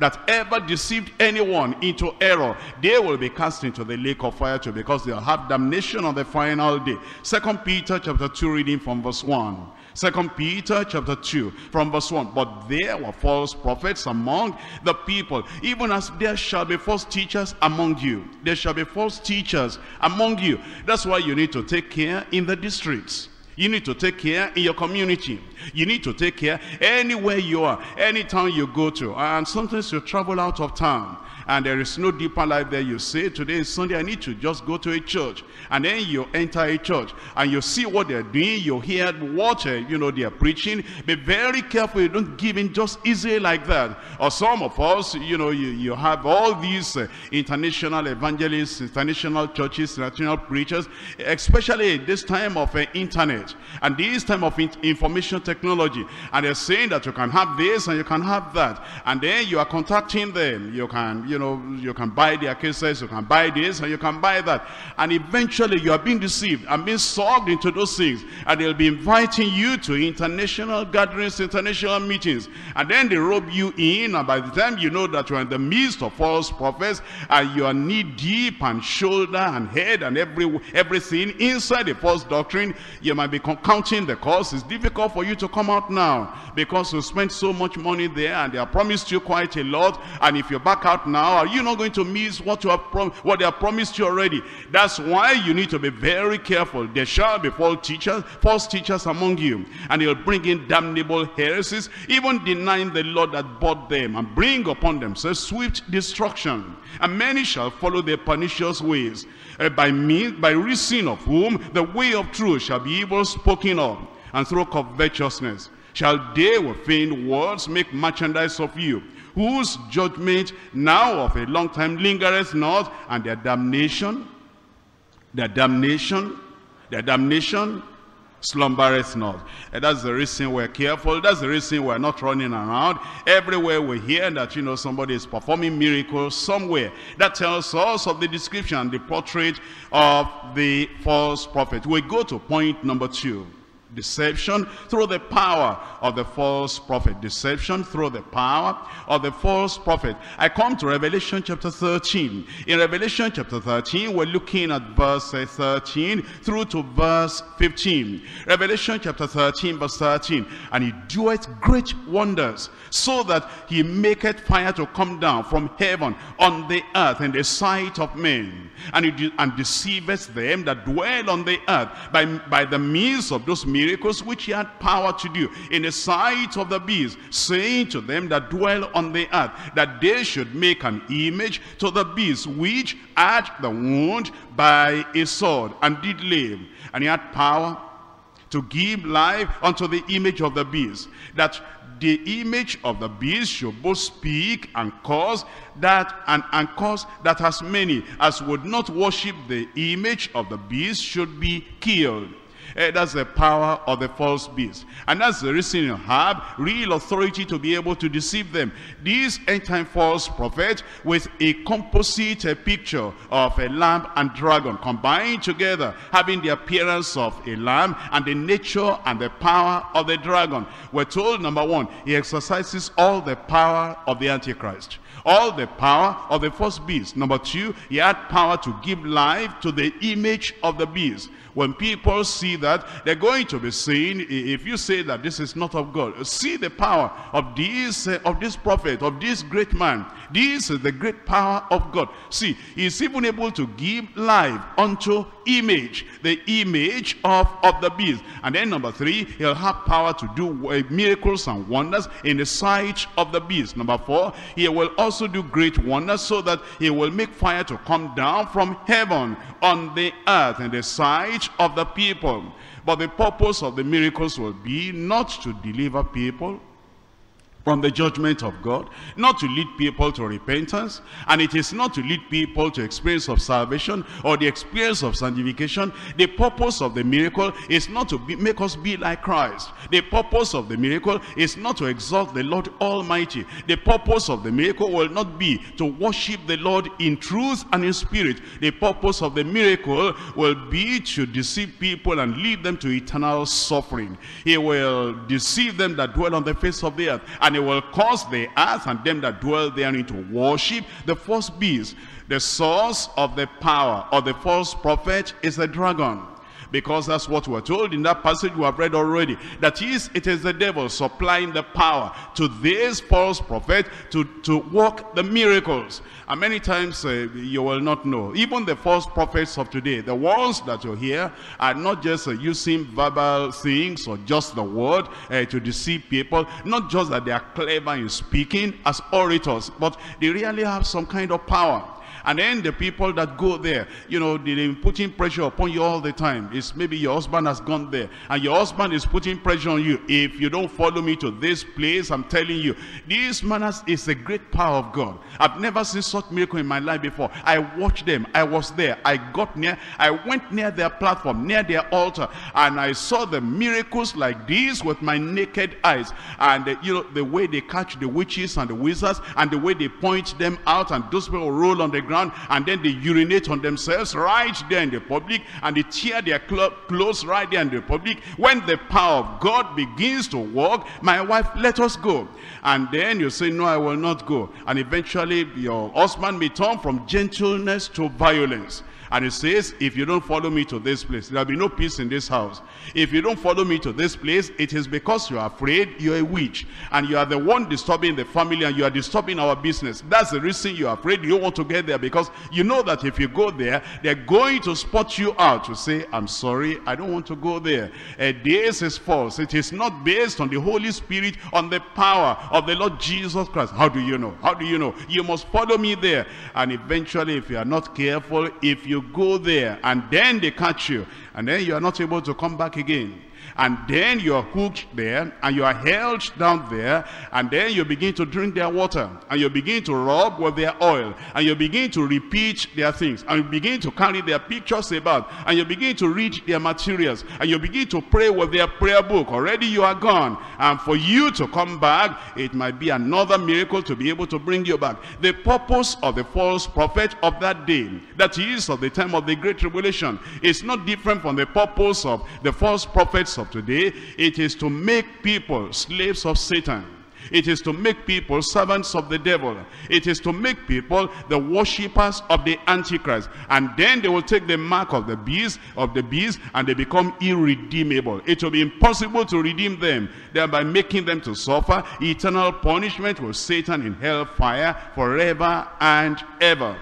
that ever deceived anyone into error, they will be cast into the lake of fire too, because they'll have damnation on the final day. Second Peter chapter 2, reading from verse 1. Second Peter chapter 2 from verse 1. But there were false prophets among the people, even as there shall be false teachers among you. There shall be false teachers among you. That's why you need to take care in the districts. You need to take care in your community. You need to take care anywhere you are, any town you go to. And sometimes you travel out of town and there is no deeper life there. You say, today is Sunday, I need to just go to a church. And then you enter a church and you see what they're doing. You hear what, uh, you know, they're preaching. Be very careful you don't give in just easily like that. Or some of us, you know, you, you have all these uh, international evangelists, international churches, international preachers, especially this time of uh, internet and this time of in information technology. And they're saying that you can have this and you can have that. And then you are contacting them. You can, you know, you can buy their cases, you can buy this and you can buy that. And eventually you are being deceived and being sucked into those things. And they'll be inviting you to international gatherings, international meetings. And then they rope you in. And by the time you know that you're in the midst of false prophets and you are knee deep and shoulder and head and every everything inside the false doctrine, you might be counting the cost. It's difficult for you to come out now because you spent so much money there and they have promised you quite a lot. And if you're back out now, are you not going to miss what you have what they have promised you already? That's why you need to be very careful. There shall be false teachers, false teachers among you, and they'll bring in damnable heresies, even denying the Lord that bought them, and bring upon themselves swift destruction. And many shall follow their pernicious ways, uh, by means, by reason of whom the way of truth shall be evil spoken of, and through covetousness shall they with feigned words make merchandise of you, whose judgment now of a long time lingereth not, and their damnation, their damnation, their damnation slumbereth not. And that's the reason we're careful. That's the reason we're not running around. Everywhere we hear that, you know, somebody is performing miracles somewhere. That tells us of the description, the portrait of the false prophet. We go to point number two deception through the power of the false prophet. Deception through the power of the false prophet. I come to revelation chapter 13 in revelation chapter 13 we're looking at verse 13 through to verse 15 revelation chapter 13 verse 13 and he doeth great wonders so that he maketh fire to come down from heaven on the earth in the sight of men. And he and deceiveth them that dwell on the earth by by the means of those miracles which he had power to do in the sight of the beast, saying to them that dwell on the earth, that they should make an image to the beast which had the wound by a sword and did live. And he had power to give life unto the image of the beast, that the image of the beast should both speak and cause that and, and cause that as many as would not worship the image of the beast should be killed. Uh, that's the power of the false beast. And that's the reason you have real authority to be able to deceive them. These end-time false prophet with a composite picture of a lamb and dragon combined together, having the appearance of a lamb and the nature and the power of the dragon. We're told, number one, he exercises all the power of the Antichrist all the power of the first beast. Number two, he had power to give life to the image of the beast. When people see that, they're going to be saying, if you say that this is not of God, see the power of this, uh, of this prophet, of this great man. This is the great power of God. See, he's even able to give life unto image, the image of, of the beast. And then number three, he'll have power to do uh, miracles and wonders in the sight of the beast. Number four, he will also do great wonders so that he will make fire to come down from heaven on the earth in the sight of the people. But the purpose of the miracles will be not to deliver people from the judgment of God, not to lead people to repentance, and it is not to lead people to experience of salvation or the experience of sanctification. The purpose of the miracle is not to be, make us be like Christ. The purpose of the miracle is not to exalt the Lord Almighty. The purpose of the miracle will not be to worship the Lord in truth and in spirit. The purpose of the miracle will be to deceive people and lead them to eternal suffering. He will deceive them that dwell on the face of the earth and he will cause the earth and them that dwell therein to worship the first beast. The source of the power of the false prophet is the dragon. Because that's what we're told in that passage we have read already. That is, it is the devil supplying the power to this false prophet to, to work the miracles. And many times uh, you will not know. Even the false prophets of today, the ones that you hear are not just uh, using verbal things or just the word uh, to deceive people. Not just that they are clever in speaking as orators, but they really have some kind of power. And then the people that go there, you know, they're putting pressure upon you all the time. It's maybe your husband has gone there and your husband is putting pressure on you. If you don't follow me to this place, I'm telling you, this manners is a great power of God. I've never seen such miracle in my life before. I watched them. I was there. I got near. I went near their platform, near their altar, and I saw the miracles like these with my naked eyes. And, uh, you know, the way they catch the witches and the wizards and the way they point them out and those people roll on the ground and then they urinate on themselves right there in the public and they tear their clothes right there in the public. When the power of God begins to work, my wife, let us go. And then you say, no, I will not go. And eventually your husband may turn from gentleness to violence. And it says, if you don't follow me to this place, there'll be no peace in this house. If you don't follow me to this place, it is because you are afraid you're a witch. And you are the one disturbing the family and you are disturbing our business. That's the reason you're afraid you want to get there because you know that if you go there, they're going to spot you out to say, I'm sorry, I don't want to go there. Uh, this is false. It is not based on the Holy Spirit, on the power of the Lord Jesus Christ. How do you know? How do you know? You must follow me there. And eventually, if you are not careful, if you you go there and then they catch you and then you are not able to come back again and then you're hooked there and you are held down there and then you begin to drink their water and you begin to rub with their oil and you begin to repeat their things and you begin to carry their pictures about and you begin to read their materials and you begin to pray with their prayer book. Already you are gone. And for you to come back it might be another miracle to be able to bring you back. The purpose of the false prophet of that day that is of the time of the great tribulation is not different from the purpose of the false prophets of of today, it is to make people slaves of Satan. It is to make people servants of the devil. It is to make people the worshippers of the Antichrist. And then they will take the mark of the beast, of the beast, and they become irredeemable. It will be impossible to redeem them, thereby making them to suffer eternal punishment with Satan in hellfire forever and ever.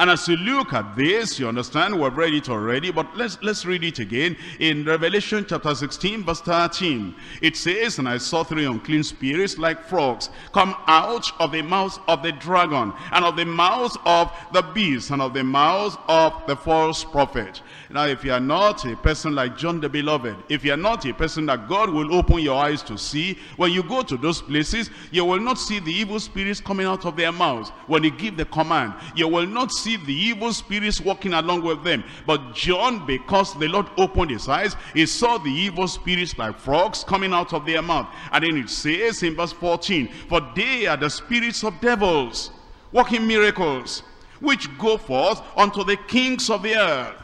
And as you look at this, you understand, we've read it already, but let's, let's read it again. In Revelation chapter 16, verse 13, it says, And I saw three unclean spirits like frogs come out of the mouth of the dragon, and of the mouth of the beast, and of the mouth of the false prophet. Now, if you are not a person like John the Beloved, if you are not a person that God will open your eyes to see, when you go to those places, you will not see the evil spirits coming out of their mouths. When they give the command, you will not see the evil spirits walking along with them. But John, because the Lord opened his eyes, he saw the evil spirits like frogs coming out of their mouth. And then it says in verse 14, For they are the spirits of devils, working miracles, which go forth unto the kings of the earth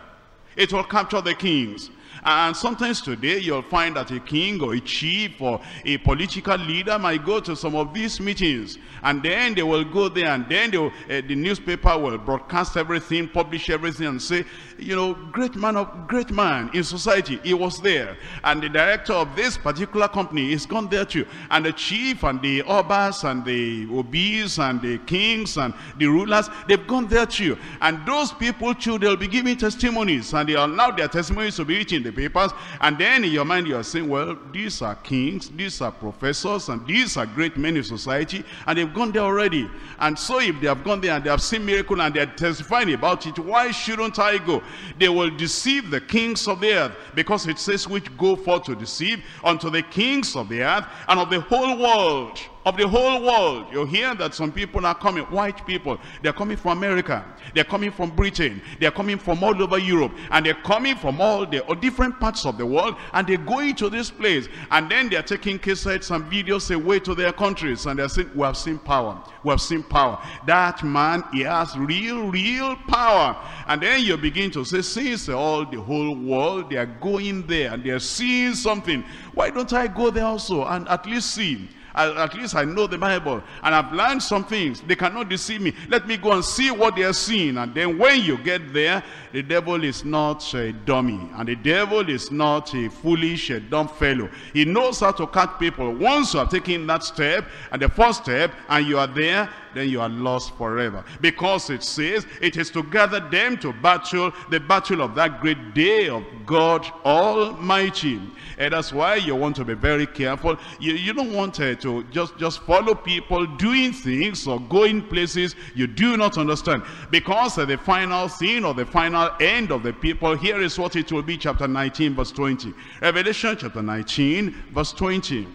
it will capture the kings. And sometimes today you'll find that a king or a chief or a political leader might go to some of these meetings. And then they will go there and then uh, the newspaper will broadcast everything, publish everything and say, you know, great man of great man in society, he was there. And the director of this particular company is gone there too. And the chief and the obas and the obis and the kings and the rulers, they've gone there too. And those people too, they'll be giving testimonies and they allow their testimonies to be written in the papers. And then in your mind you are saying, well, these are kings, these are professors, and these are great men in society. And they've gone there already. And so if they have gone there and they have seen miracle and they are testifying about it, why shouldn't I go? They will deceive the kings of the earth because it says which go forth to deceive unto the kings of the earth and of the whole world of the whole world. You hear that some people are coming, white people, they're coming from America, they're coming from Britain, they're coming from all over Europe, and they're coming from all the different parts of the world, and they're going to this place, and then they're taking cassettes and videos away to their countries, and they're saying, we have seen power, we have seen power. That man, he has real, real power. And then you begin to say, since all the whole world, they are going there, and they're seeing something, why don't I go there also and at least see? At least I know the Bible and I've learned some things. They cannot deceive me. Let me go and see what they are seeing. And then when you get there, the devil is not a dummy. And the devil is not a foolish, a dumb fellow. He knows how to catch people. Once you are taking that step, and the first step, and you are there, then you are lost forever. Because it says, it is to gather them to battle, the battle of that great day of God Almighty. And that's why you want to be very careful. You, you don't want uh, to just, just follow people doing things or going places you do not understand. Because uh, the final scene or the final end of the people, here is what it will be, chapter 19, verse 20. Revelation chapter 19, verse 20.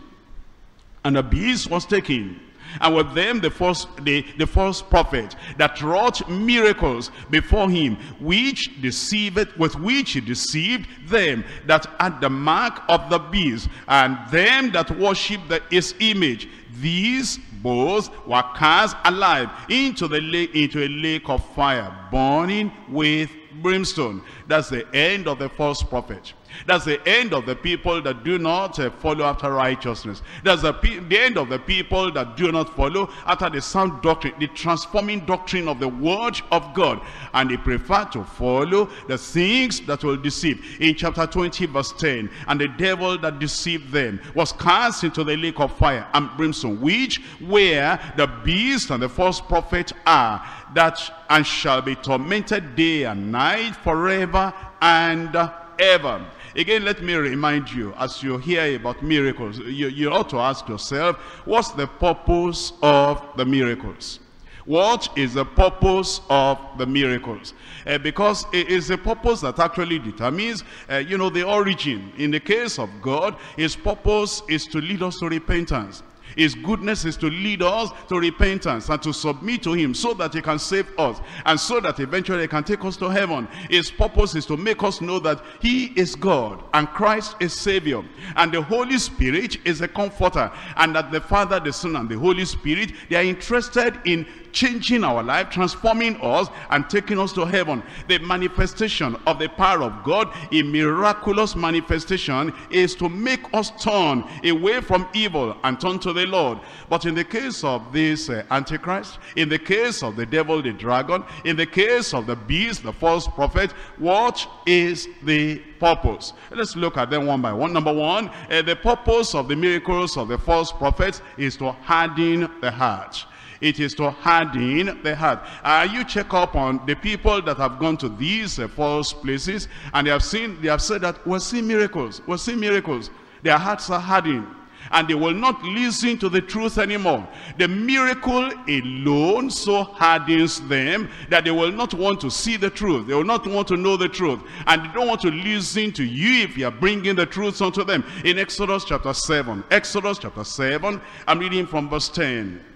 And the beast was taken and with them the first the, the first prophet that wrought miracles before him which deceived with which he deceived them that had the mark of the beast and them that worship the, his image. These both were cast alive into the lake into a lake of fire burning with brimstone. That's the end of the first prophet that's the end of the people that do not uh, follow after righteousness. That's the, the end of the people that do not follow after the sound doctrine, the transforming doctrine of the word of God. And they prefer to follow the things that will deceive. In chapter 20 verse 10, and the devil that deceived them was cast into the lake of fire and brimstone, which where the beast and the false prophet are, that and shall be tormented day and night forever and ever. Again, let me remind you, as you hear about miracles, you, you ought to ask yourself, what's the purpose of the miracles? What is the purpose of the miracles? Uh, because it is the purpose that actually determines, uh, you know, the origin. In the case of God, his purpose is to lead us to repentance. His goodness is to lead us to repentance and to submit to him so that he can save us and so that eventually he can take us to heaven. His purpose is to make us know that he is God and Christ is Savior and the Holy Spirit is a comforter and that the Father, the Son and the Holy Spirit, they are interested in changing our life, transforming us, and taking us to heaven. The manifestation of the power of God, a miraculous manifestation, is to make us turn away from evil and turn to the Lord. But in the case of this uh, Antichrist, in the case of the devil, the dragon, in the case of the beast, the false prophet, what is the purpose? Let's look at them one by one. Number one, uh, the purpose of the miracles of the false prophets is to harden the heart. It is to harden the heart. Uh, you check up on the people that have gone to these uh, false places and they have seen, they have said that we're seeing miracles, we're seeing miracles. Their hearts are hardened and they will not listen to the truth anymore. The miracle alone so hardens them that they will not want to see the truth. They will not want to know the truth. And they don't want to listen to you if you are bringing the truth unto them. In Exodus chapter 7, Exodus chapter 7, I'm reading from verse 10.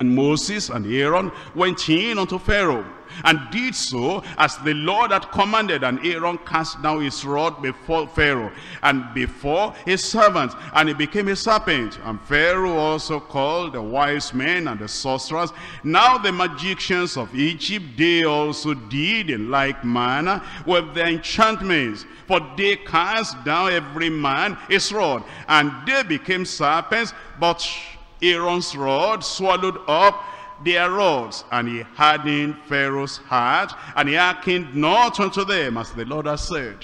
And Moses and Aaron went in unto Pharaoh, and did so as the Lord had commanded. And Aaron cast down his rod before Pharaoh, and before his servants, and it became a serpent. And Pharaoh also called the wise men and the sorcerers. Now the magicians of Egypt, they also did in like manner with their enchantments. For they cast down every man his rod, and they became serpents, but Aaron's rod swallowed up their rods, and he hardened Pharaoh's heart, and he hearkened not unto them, as the Lord has said.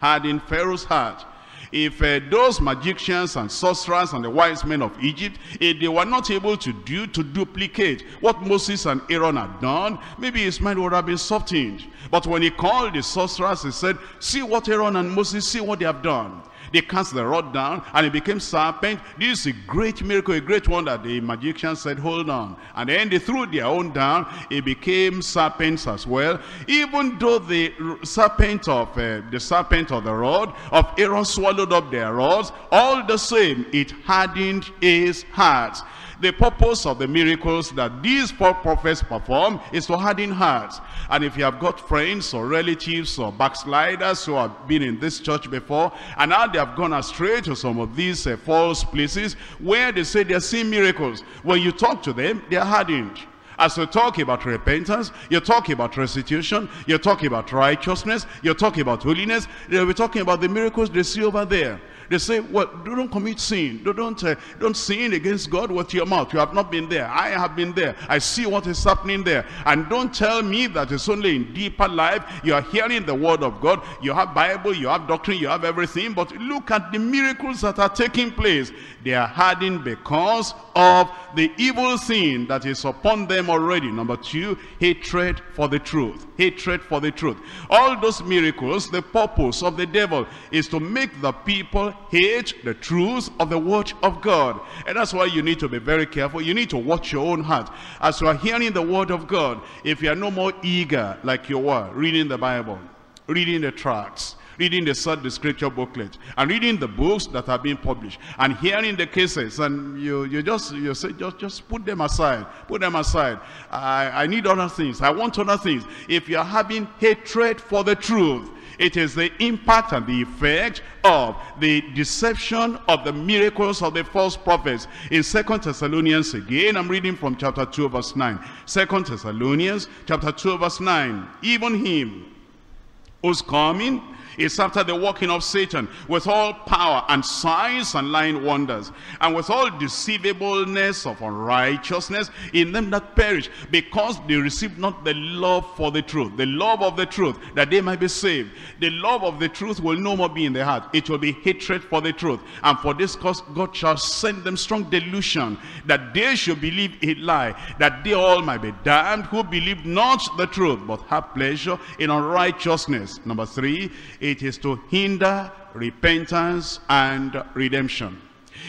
Hardened Pharaoh's heart. If uh, those magicians and sorcerers and the wise men of Egypt, if they were not able to do, to duplicate what Moses and Aaron had done, maybe his mind would have been softened. But when he called the sorcerers, he said, see what Aaron and Moses, see what they have done. They cast the rod down and it became serpent. This is a great miracle, a great wonder. The magician said, hold on. And then they threw their own down. It became serpents as well. Even though the serpent of uh, the serpent of the rod of Aaron swallowed up their rods, all the same, it hardened his heart. The purpose of the miracles that these four prophets perform is to harden hearts. And if you have got friends or relatives or backsliders who have been in this church before, and now they have gone astray to some of these uh, false places where they say they're seeing miracles, when you talk to them, they're hardened. As you talk about repentance, you talk about restitution, you talk about righteousness, you talk about holiness, they'll be talking about the miracles they see over there. They say, well, don't commit sin. Don't, uh, don't sin against God with your mouth. You have not been there. I have been there. I see what is happening there. And don't tell me that it's only in deeper life you are hearing the word of God. You have Bible, you have doctrine, you have everything. But look at the miracles that are taking place. They are hardened because of the evil sin that is upon them already. Number two, hatred for the truth. Hatred for the truth. All those miracles, the purpose of the devil is to make the people hate the truth of the word of God. And that's why you need to be very careful. You need to watch your own heart. As you are hearing the word of God, if you are no more eager like you were reading the Bible, reading the tracts, reading the the scripture booklet and reading the books that are being published and hearing the cases and you you just you say just just put them aside put them aside i i need other things i want other things if you are having hatred for the truth it is the impact and the effect of the deception of the miracles of the false prophets. In Second Thessalonians again, I'm reading from chapter 2 verse 9. Second Thessalonians chapter 2 verse 9. Even him who's coming is after the working of Satan with all power and signs and lying wonders and with all deceivableness of unrighteousness in them that perish because they receive not the love for the truth, the love of the truth that they might be saved. The love of the truth will no more be in their heart. It will be hatred for the truth. And for this cause God shall send them strong delusion that they should believe a lie, that they all might be damned who believe not the truth but have pleasure in unrighteousness. Number three, it is to hinder repentance and redemption.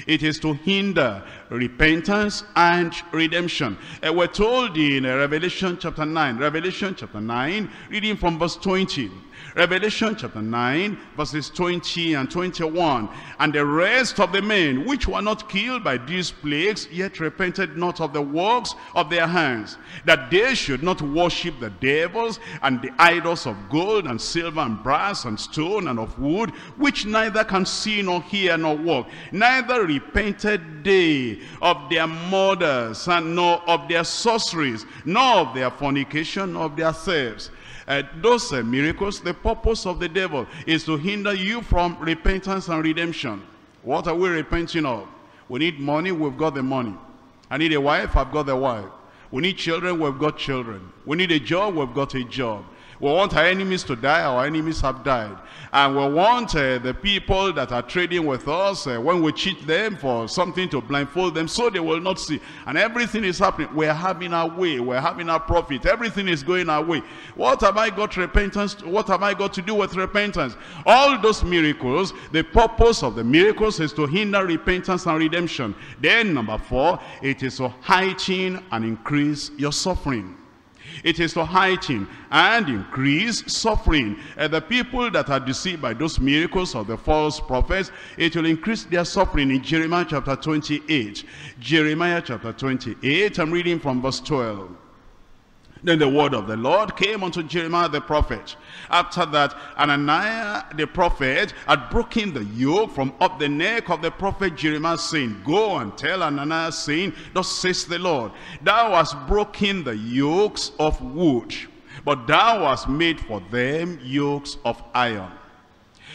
It is to hinder repentance and redemption. Uh, we're told in uh, Revelation chapter 9, Revelation chapter 9, reading from verse 20. Revelation chapter 9, verses 20 and 21. And the rest of the men which were not killed by these plagues, yet repented not of the works of their hands, that they should not worship the devils and the idols of gold and silver and brass and stone and of wood, which neither can see nor hear nor walk. Neither repented they of their murders and nor of their sorceries, nor of their fornication, nor of their thefts uh, those uh, miracles, the purpose of the devil is to hinder you from repentance and redemption. What are we repenting of? We need money, we've got the money. I need a wife, I've got the wife. We need children, we've got children. We need a job, we've got a job. We want our enemies to die, our enemies have died. And we want uh, the people that are trading with us, uh, when we cheat them for something to blindfold them so they will not see. And everything is happening. We're having our way. We're having our profit. Everything is going our way. What have I got repentance? What have I got to do with repentance? All those miracles, the purpose of the miracles is to hinder repentance and redemption. Then number four, it is to heighten and increase your suffering. It is to heighten and increase suffering. And the people that are deceived by those miracles of the false prophets, it will increase their suffering in Jeremiah chapter 28. Jeremiah chapter 28, I'm reading from verse 12. Then the word of the Lord came unto Jeremiah the prophet. After that, Ananiah the prophet had broken the yoke from up the neck of the prophet Jeremiah, saying, Go and tell Ananias, saying, Thus says the Lord, Thou hast broken the yokes of wood, but thou hast made for them yokes of iron.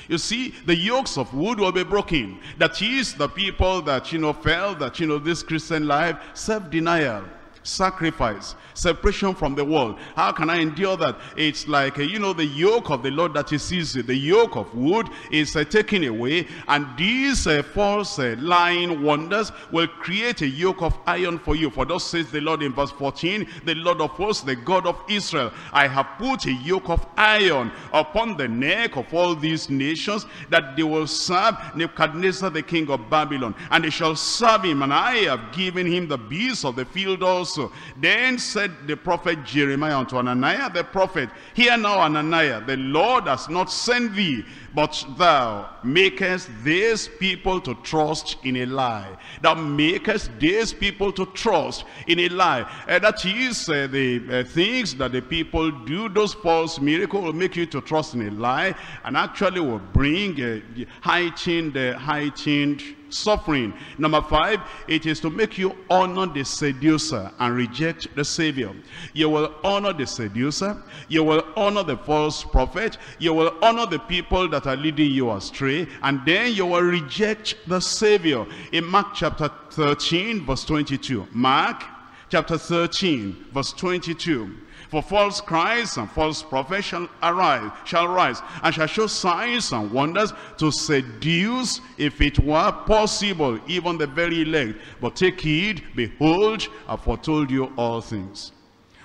You see, the yokes of wood will be broken. That is the people that, you know, felt that, you know, this Christian life, self-denial, sacrifice, separation from the world. How can I endure that? It's like, uh, you know, the yoke of the Lord that is easy. The yoke of wood is uh, taken away. And these uh, false uh, lying wonders will create a yoke of iron for you. For thus says the Lord in verse 14, the Lord of hosts, the God of Israel, I have put a yoke of iron upon the neck of all these nations that they will serve Nebuchadnezzar the king of Babylon. And they shall serve him. And I have given him the beasts of the field also. Then said said the prophet Jeremiah unto Ananiah the prophet, Hear now, Ananiah, the Lord has not sent thee, but thou makest these people to trust in a lie. Thou makest these people to trust in a lie. Uh, that is uh, the uh, things that the people do, those false miracles will make you to trust in a lie and actually will bring uh, heightened, uh, heightened suffering. Number five, it is to make you honor the seducer and reject the savior. You will honor the seducer. You will honor the false prophet. You will honor the people that that are leading you astray, and then you will reject the Savior. In Mark chapter 13, verse 22. Mark chapter 13, verse 22. For false Christs and false prophets shall arise, shall rise, and shall show signs and wonders to seduce, if it were possible, even the very elect. But take heed, behold, I foretold you all things.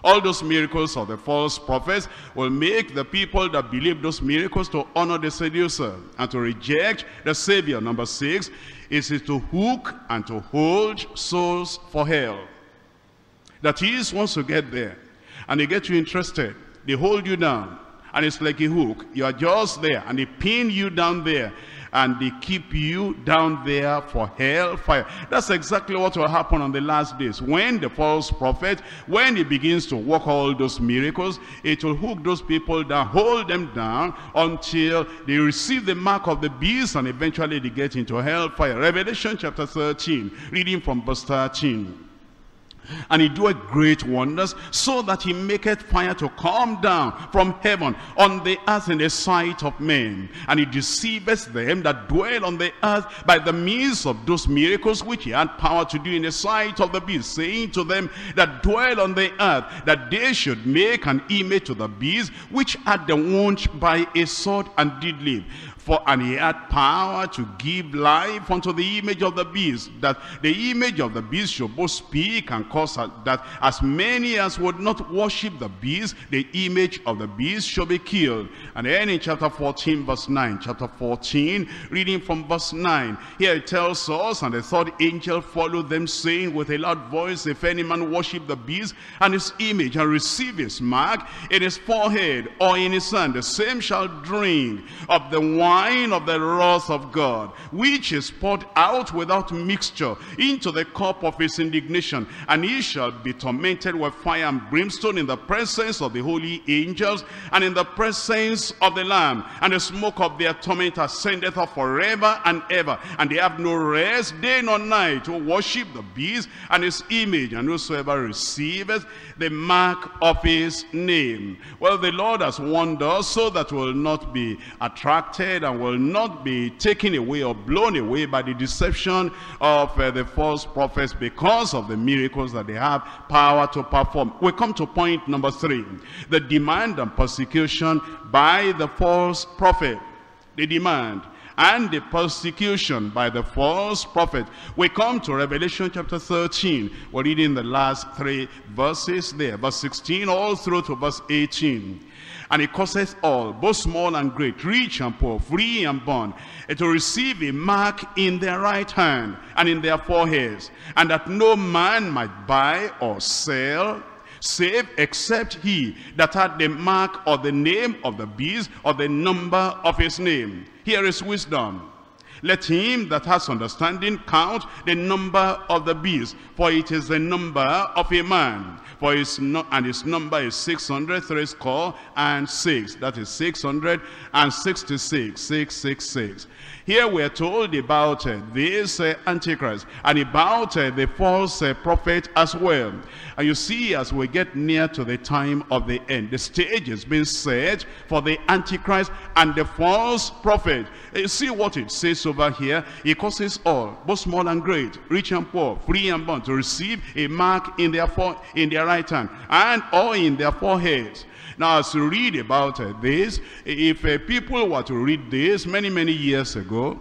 All those miracles of the false prophets will make the people that believe those miracles to honor the seducer and to reject the savior. Number six is to hook and to hold souls for hell. That is, once you get there, and they get you interested. They hold you down. And it's like a hook. You are just there. And they pin you down there. And they keep you down there for hellfire. That's exactly what will happen on the last days. When the false prophet, when he begins to work all those miracles, it will hook those people down, hold them down until they receive the mark of the beast and eventually they get into hellfire. Revelation chapter 13, reading from verse 13 and he doeth great wonders, so that he maketh fire to come down from heaven on the earth in the sight of men. And he deceiveth them that dwell on the earth by the means of those miracles which he had power to do in the sight of the beast, saying to them that dwell on the earth, that they should make an image to the beast, which had the wound by a sword and did live. For and he had power to give life unto the image of the beast, that the image of the beast should both speak and cause that as many as would not worship the beast, the image of the beast shall be killed. And then in chapter 14, verse 9, chapter 14, reading from verse 9, here it tells us, and the third angel followed them, saying with a loud voice, If any man worship the beast and his image, and receive his mark in his forehead or in his hand, the same shall drink of the wine wine of the wrath of God, which is poured out without mixture into the cup of his indignation. And he shall be tormented with fire and brimstone in the presence of the holy angels and in the presence of the Lamb. And the smoke of their torment ascendeth up forever and ever. And they have no rest day nor night to worship the beast and his image. And whosoever receiveth the mark of his name. Well, the Lord has warned us so that we will not be attracted and will not be taken away or blown away by the deception of uh, the false prophets because of the miracles that they have power to perform. We come to point number three, the demand and persecution by the false prophet. The demand and the persecution by the false prophet. We come to Revelation chapter 13. We're reading the last three verses there. Verse 16 all through to verse 18. And it causes all, both small and great, rich and poor, free and bond, to receive a mark in their right hand and in their foreheads, and that no man might buy or sell save except he that had the mark or the name of the beast or the number of his name. Here is wisdom. Let him that has understanding count the number of the beast, for it is the number of a man. For his no, and his number is 600, three score and six. That is 666, 666. Here we're told about uh, this uh, Antichrist and about uh, the false uh, prophet as well. And you see, as we get near to the time of the end, the stage is being set for the Antichrist and the false prophet. You uh, see what it says over here. It causes all, both small and great, rich and poor, free and bond, to receive a mark in their, in their right hand and or in their foreheads now, as you read about uh, this, if uh, people were to read this many, many years ago,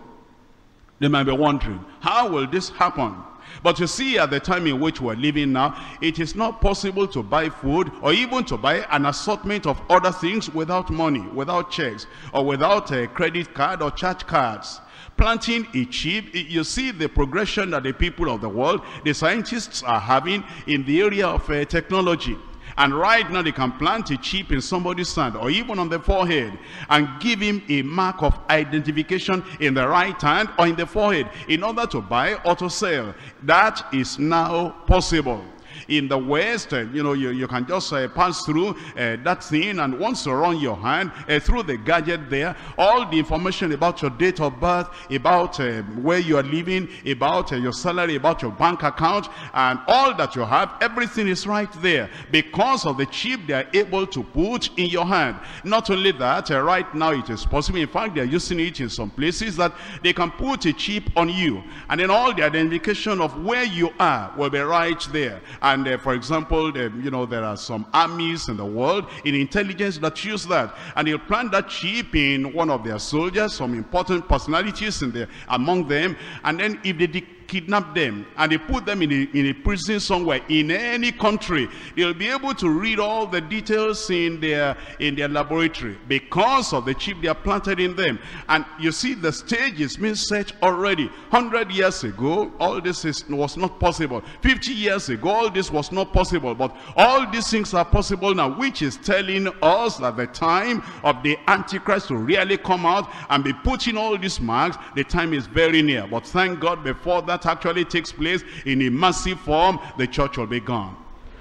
they might be wondering, how will this happen? But you see, at the time in which we're living now, it is not possible to buy food or even to buy an assortment of other things without money, without checks, or without a credit card or charge cards planting a chip you see the progression that the people of the world the scientists are having in the area of uh, technology and right now they can plant a chip in somebody's hand or even on the forehead and give him a mark of identification in the right hand or in the forehead in order to buy or to sell. That is now possible. In the West, uh, you know, you, you can just uh, pass through uh, that thing and once you run your hand uh, through the gadget there, all the information about your date of birth, about uh, where you are living, about uh, your salary, about your bank account, and all that you have, everything is right there because of the chip they are able to put in your hand. Not only that, right now it is possible. In fact, they are using it in some places that they can put a chip on you, and then all the identification of where you are will be right there. And uh, for example, the, you know, there are some armies in the world in intelligence that use that, and they'll plant that chip in one of their soldiers, some important personalities in there among them, and then if they kidnap them and they put them in a, in a prison somewhere in any country they'll be able to read all the details in their in their laboratory because of the chip they are planted in them. And you see the stage is being set already. 100 years ago all this is, was not possible. 50 years ago all this was not possible. But all these things are possible now which is telling us that the time of the antichrist to really come out and be putting all these marks the time is very near. But thank god before that that actually takes place in a massive form, the church will be gone.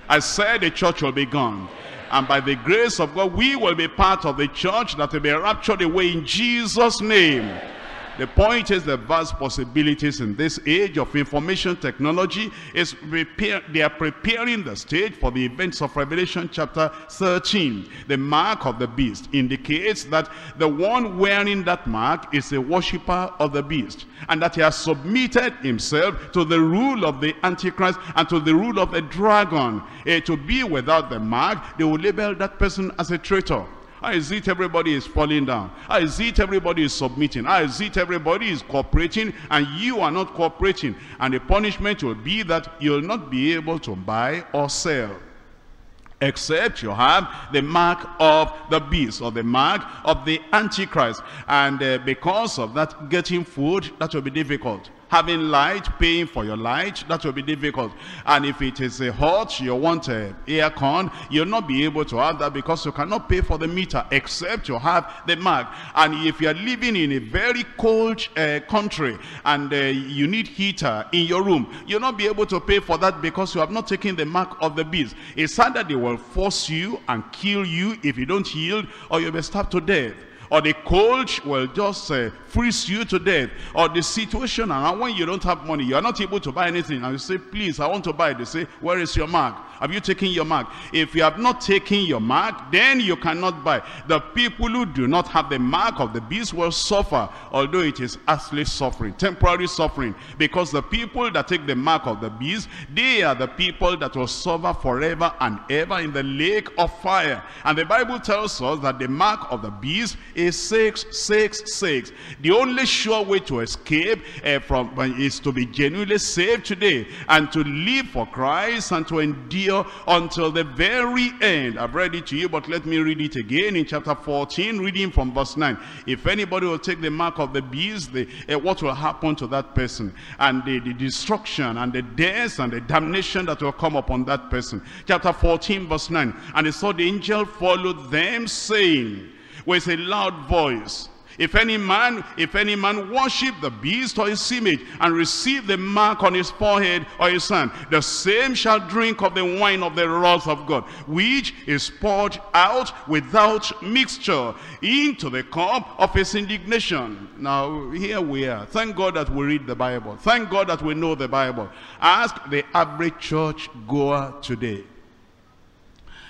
I said the church will be gone. And by the grace of God, we will be part of the church that will be raptured away in Jesus' name. The point is the vast possibilities in this age of information technology is they are preparing the stage for the events of Revelation chapter 13. The mark of the beast indicates that the one wearing that mark is a worshipper of the beast and that he has submitted himself to the rule of the Antichrist and to the rule of the dragon. Uh, to be without the mark, they will label that person as a traitor. How is it everybody is falling down? How is it everybody is submitting? How is it everybody is cooperating and you are not cooperating? And the punishment will be that you'll not be able to buy or sell except you have the mark of the beast or the mark of the antichrist and uh, because of that getting food that will be difficult having light, paying for your light, that will be difficult. And if it is a hot, you want a air con, you'll not be able to have that because you cannot pay for the meter except you have the mark. And if you are living in a very cold uh, country and uh, you need heater in your room, you'll not be able to pay for that because you have not taken the mark of the beast. It's either they will force you and kill you if you don't yield or you'll be stabbed to death or the cold will just uh, freeze you to death or the situation and when you don't have money you are not able to buy anything and you say please i want to buy they say where is your mark? Have you taken your mark? If you have not taken your mark then you cannot buy. The people who do not have the mark of the beast will suffer although it is earthly suffering temporary suffering because the people that take the mark of the beast they are the people that will suffer forever and ever in the lake of fire. And the bible tells us that the mark of the beast is 666 the only sure way to escape uh, from uh, is to be genuinely saved today and to live for Christ and to endure until the very end. I've read it to you, but let me read it again in chapter 14, reading from verse 9. If anybody will take the mark of the beast, the, uh, what will happen to that person? And the, the destruction and the death and the damnation that will come upon that person. Chapter 14, verse 9. And they saw the angel followed them, saying with a loud voice, if any man, if any man worship the beast or his image and receive the mark on his forehead or his hand, the same shall drink of the wine of the wrath of God, which is poured out without mixture into the cup of his indignation. Now, here we are. Thank God that we read the Bible. Thank God that we know the Bible. Ask the average church goer today.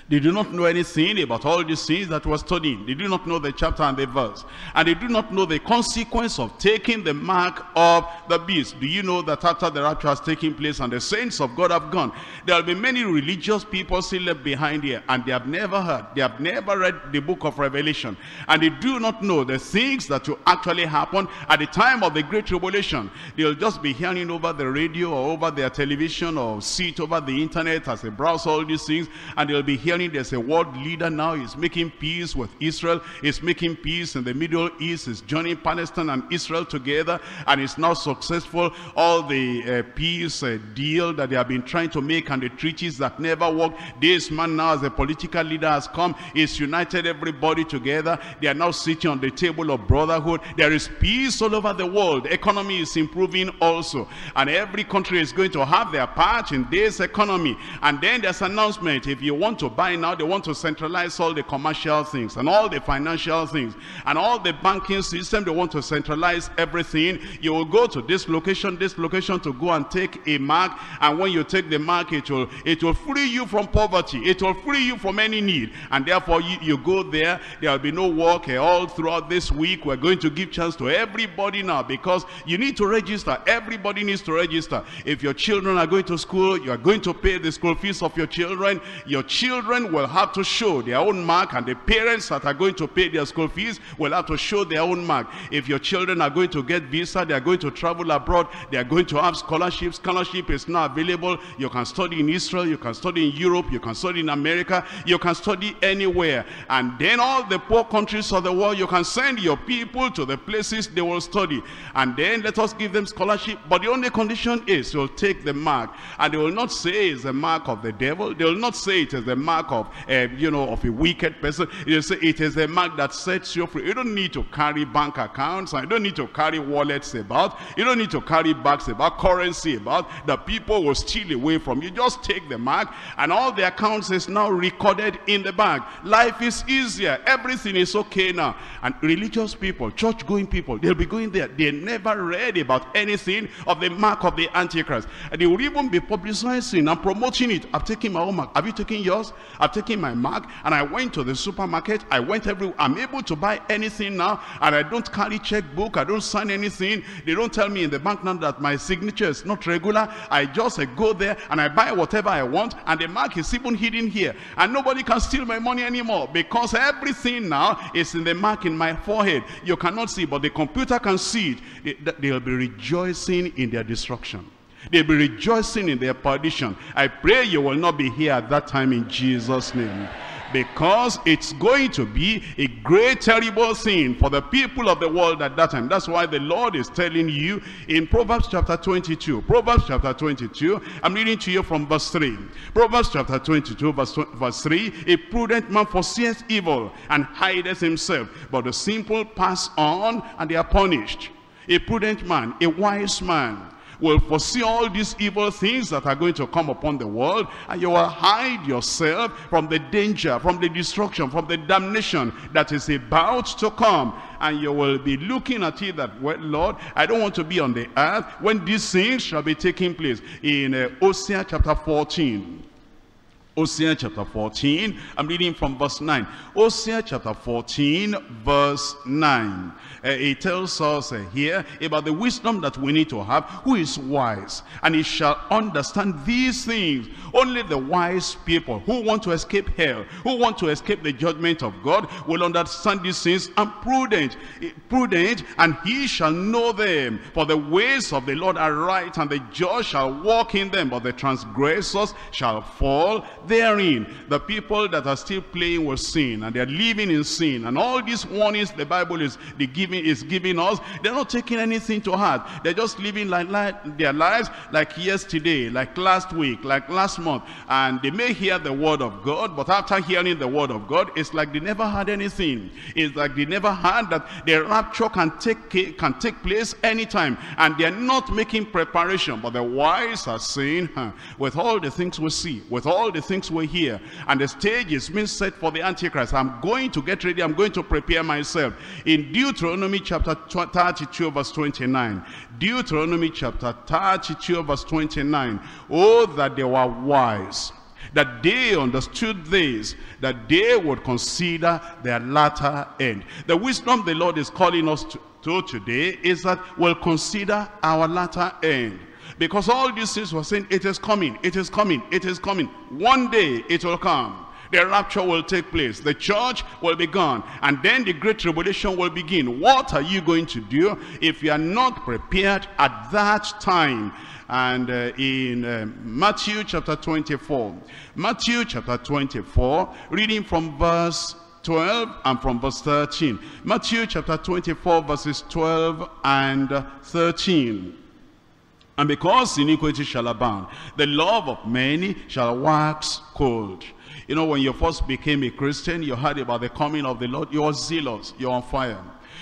They do not know anything about all these things that we're studying. They do not know the chapter and the verse. And they do not know the consequence of taking the mark of the beast. Do you know that after the rapture has taken place and the saints of God have gone, there will be many religious people still left behind here. And they have never heard, they have never read the book of Revelation. And they do not know the things that will actually happen at the time of the Great Tribulation. They'll just be hearing over the radio or over their television or see it over the internet as they browse all these things. And they'll be hearing hearing there's a world leader now, he's making peace with Israel, he's making peace in the Middle East, he's joining Palestine and Israel together, and it's now successful. All the uh, peace uh, deal that they have been trying to make and the treaties that never worked, this man now as a political leader has come, he's united everybody together. They are now sitting on the table of brotherhood. There is peace all over the world. the Economy is improving also. And every country is going to have their part in this economy. And then there's announcement. If you want to buy now, they want to centralize all the commercial things and all the financial things and all the banking system. They want to centralize everything. You will go to this location, this location to go and take a mark. And when you take the mark, it will, it will free you from poverty. It will free you from any need. And therefore, you, you go there. There will be no work all throughout this week. We're going to give chance to everybody now because you need to register. Everybody needs to register. If your children are going to school, you are going to pay the school fees of your children. Your children will have to show their own mark and the parents that are going to pay their school fees will have to show their own mark. If your children are going to get visa, they are going to travel abroad, they are going to have scholarships. Scholarship is now available. You can study in Israel, you can study in Europe, you can study in America, you can study anywhere. And then all the poor countries of the world, you can send your people to the places they will study. And then let us give them scholarship. But the only condition is you'll take the mark. And they will not say it's the mark of the devil. They will not say it is the mark of, uh, you know, of a wicked person. They'll say it is the mark that sets you free. You don't need to carry bank accounts. And you don't need to carry wallets about. You don't need to carry bags about, currency about. The people will steal away from you. Just take the mark. And all the accounts is now recorded in the bank. Life is easier. Everything is okay now. And religious people, church-going people, they'll be going there. They never read about anything of the mark of the Antichrist. And they will even be publicizing and promoting it. I've taken my own mark. Have you taken yours? I've taken my mark. And I went to the supermarket. I went everywhere. I'm able to buy anything now. And I don't carry checkbook. I don't sign anything. They don't tell me in the bank now that my signature is not regular. I just uh, go there and I buy whatever I want. And the mark is even hidden here. And nobody can steal my money anymore. Because everything now is in the mark in my forehead. You cannot see, but the computer can see it. They'll be rejoicing in their destruction. They'll be rejoicing in their perdition. I pray you will not be here at that time in Jesus' name. Because it's going to be a great terrible thing for the people of the world at that time. That's why the lord is telling you in proverbs chapter 22 proverbs chapter 22 i'm reading to you from verse 3 proverbs chapter 22 verse, verse 3 a prudent man foreseeth evil and hideth himself but the simple pass on and they are punished. A prudent man a wise man will foresee all these evil things that are going to come upon the world and you will hide yourself from the danger, from the destruction, from the damnation that is about to come and you will be looking at it that, well, Lord, I don't want to be on the earth when these things shall be taking place. In uh, Hosea chapter 14, Hosea chapter 14, I'm reading from verse 9. Hosea chapter 14, verse 9 uh, it tells us uh, here about the wisdom that we need to have. Who is wise? And he shall understand these things. Only the wise people who want to escape hell, who want to escape the judgment of God, will understand these things. And prudent, eh, prudent, and he shall know them. For the ways of the Lord are right, and the just shall walk in them. But the transgressors shall fall therein. The people that are still playing with sin, and they're living in sin. And all these warnings the Bible is the giving giving, is giving us, they're not taking anything to heart. They're just living like, like their lives like yesterday, like last week, like last month. And they may hear the word of God, but after hearing the word of God, it's like they never had anything. It's like they never had that the rapture can take, can take place anytime. And they're not making preparation. But the wise are saying, huh, with all the things we see, with all the things we hear, and the stage is being set for the Antichrist, I'm going to get ready, I'm going to prepare myself. In Deuteronomy Deuteronomy chapter 32 verse 29. Deuteronomy chapter 32 verse 29. Oh, that they were wise that they understood this, that they would consider their latter end. The wisdom the Lord is calling us to, to today is that we'll consider our latter end. Because all these things were saying, it is coming, it is coming, it is coming. One day it will come. The rapture will take place. The church will be gone. And then the great tribulation will begin. What are you going to do if you are not prepared at that time? And uh, in uh, Matthew chapter 24, Matthew chapter 24, reading from verse 12 and from verse 13. Matthew chapter 24 verses 12 and 13. And because iniquity shall abound, the love of many shall wax cold. You know, when you first became a Christian, you heard about the coming of the Lord. You were zealous. You were on fire.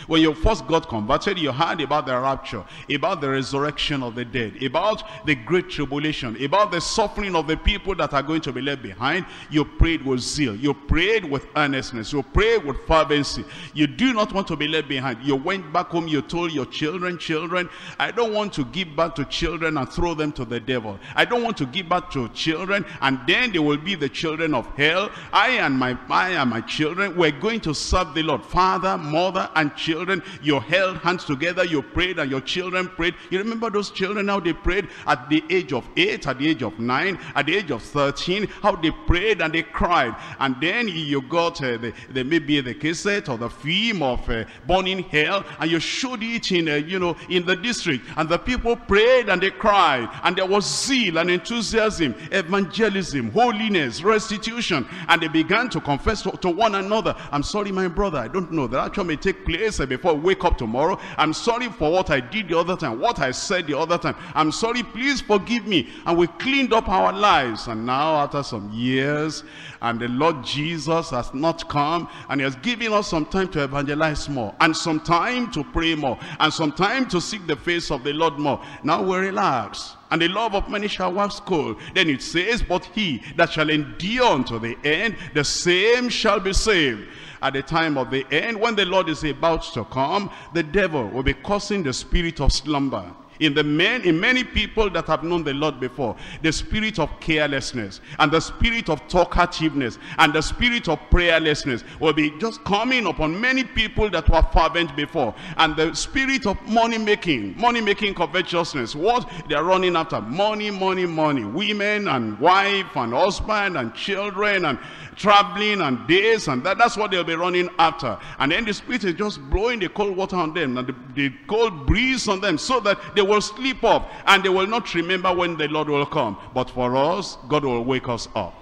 When you first got converted, you heard about the rapture, about the resurrection of the dead, about the great tribulation, about the suffering of the people that are going to be left behind. You prayed with zeal. You prayed with earnestness. You prayed with fervency. You do not want to be left behind. You went back home. You told your children, children, I don't want to give back to children and throw them to the devil. I don't want to give back to children and then they will be the children of hell. I and my, I and my children, we're going to serve the Lord. Father, mother, and children children, you held hands together, you prayed, and your children prayed. You remember those children, how they prayed at the age of 8, at the age of 9, at the age of 13, how they prayed and they cried. And then you got uh, the, the, maybe the cassette or the film of uh, Burning Hell, and you showed it in, uh, you know, in the district. And the people prayed and they cried. And there was zeal and enthusiasm, evangelism, holiness, restitution. And they began to confess to, to one another, I'm sorry, my brother, I don't know. The rapture may take place before wake up tomorrow. I'm sorry for what I did the other time, what I said the other time. I'm sorry, please forgive me. And we cleaned up our lives. And now after some years, and the Lord Jesus has not come, and he has given us some time to evangelize more, and some time to pray more, and some time to seek the face of the Lord more. Now we relax and the love of many shall wax cold. Then it says, but he that shall endure unto the end, the same shall be saved at the time of the end, when the Lord is about to come, the devil will be causing the spirit of slumber in the men in many people that have known the lord before the spirit of carelessness and the spirit of talkativeness and the spirit of prayerlessness will be just coming upon many people that were fervent before and the spirit of money making money making covetousness what they are running after money money money women and wife and husband and children and traveling and this and that. That's what they'll be running after. And then the Spirit is just blowing the cold water on them and the, the cold breeze on them so that they will sleep off and they will not remember when the Lord will come. But for us, God will wake us up.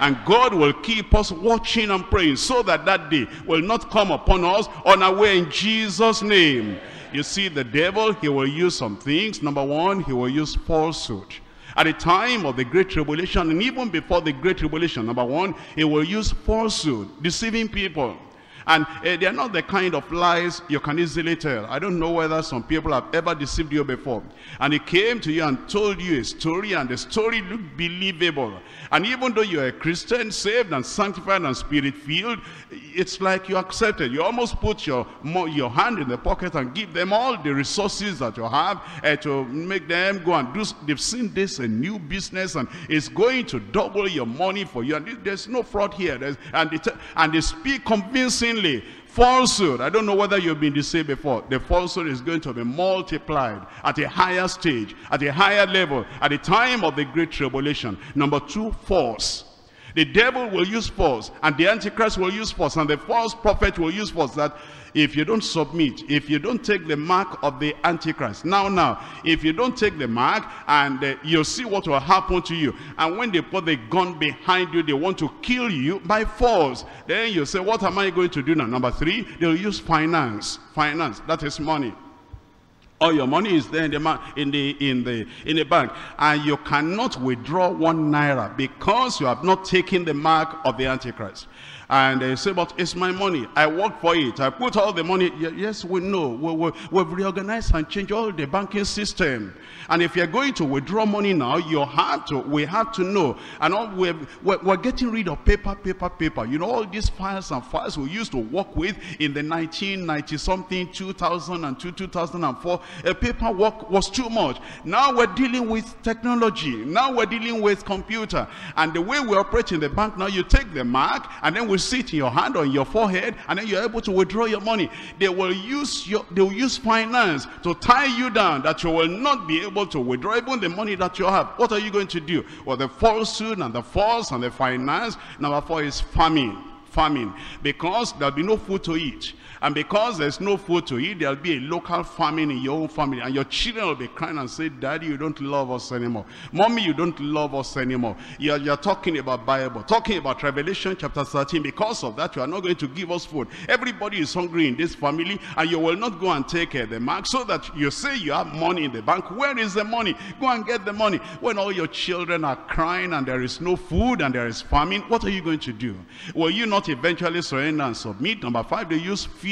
And God will keep us watching and praying so that that day will not come upon us on our way in Jesus' name. You see, the devil, he will use some things. Number one, he will use falsehood. At the time of the Great Tribulation, and even before the Great Tribulation, number one, he will use falsehood, deceiving people. And uh, they are not the kind of lies you can easily tell. I don't know whether some people have ever deceived you before. And he came to you and told you a story, and the story looked believable. And even though you're a Christian, saved and sanctified and spirit-filled, it's like you accepted. You almost put your, your hand in the pocket and give them all the resources that you have uh, to make them go and do. They've seen this a new business and it's going to double your money for you. And there's no fraud here. There's, and, they, and they speak convincingly falsehood. I don't know whether you've been deceived before. The falsehood is going to be multiplied at a higher stage at a higher level at the time of the great tribulation. Number two false. The devil will use force and the antichrist will use force and the false prophet will use force that if you don't submit, if you don't take the mark of the Antichrist. Now, now, if you don't take the mark and uh, you'll see what will happen to you. And when they put the gun behind you, they want to kill you by force. Then you say, what am I going to do now? Number three, they'll use finance. Finance, that is money. All your money is there in the, in the in the in the bank, and you cannot withdraw one naira because you have not taken the mark of the Antichrist. And they say, but it's my money. I work for it. I put all the money. Yes, we know. We, we, we've reorganized and changed all the banking system. And if you're going to withdraw money now, you have to, we have to know. And all we're, we're, we're getting rid of paper, paper, paper. You know, all these files and files we used to work with in the 1990 something, 2002, 2004. uh, paperwork was too much. Now we're dealing with technology. Now we're dealing with computer. And the way we operate in the bank now, you take the mark and then we sit in your hand or in your forehead and then you're able to withdraw your money. They will use your, they will use finance to tie you down that you will not be able to withdraw even the money that you have. What are you going to do? Well, the falsehood and the false and the finance. Number four is famine famine because there'll be no food to eat and because there's no food to eat, there'll be a local famine in your own family. And your children will be crying and say, Daddy, you don't love us anymore. Mommy, you don't love us anymore. You're, you're talking about Bible, talking about Revelation chapter 13. Because of that, you are not going to give us food. Everybody is hungry in this family, and you will not go and take uh, the mark so that you say you have money in the bank. Where is the money? Go and get the money. When all your children are crying and there is no food and there is famine, what are you going to do? Will you not eventually surrender and submit? Number five, they use fear.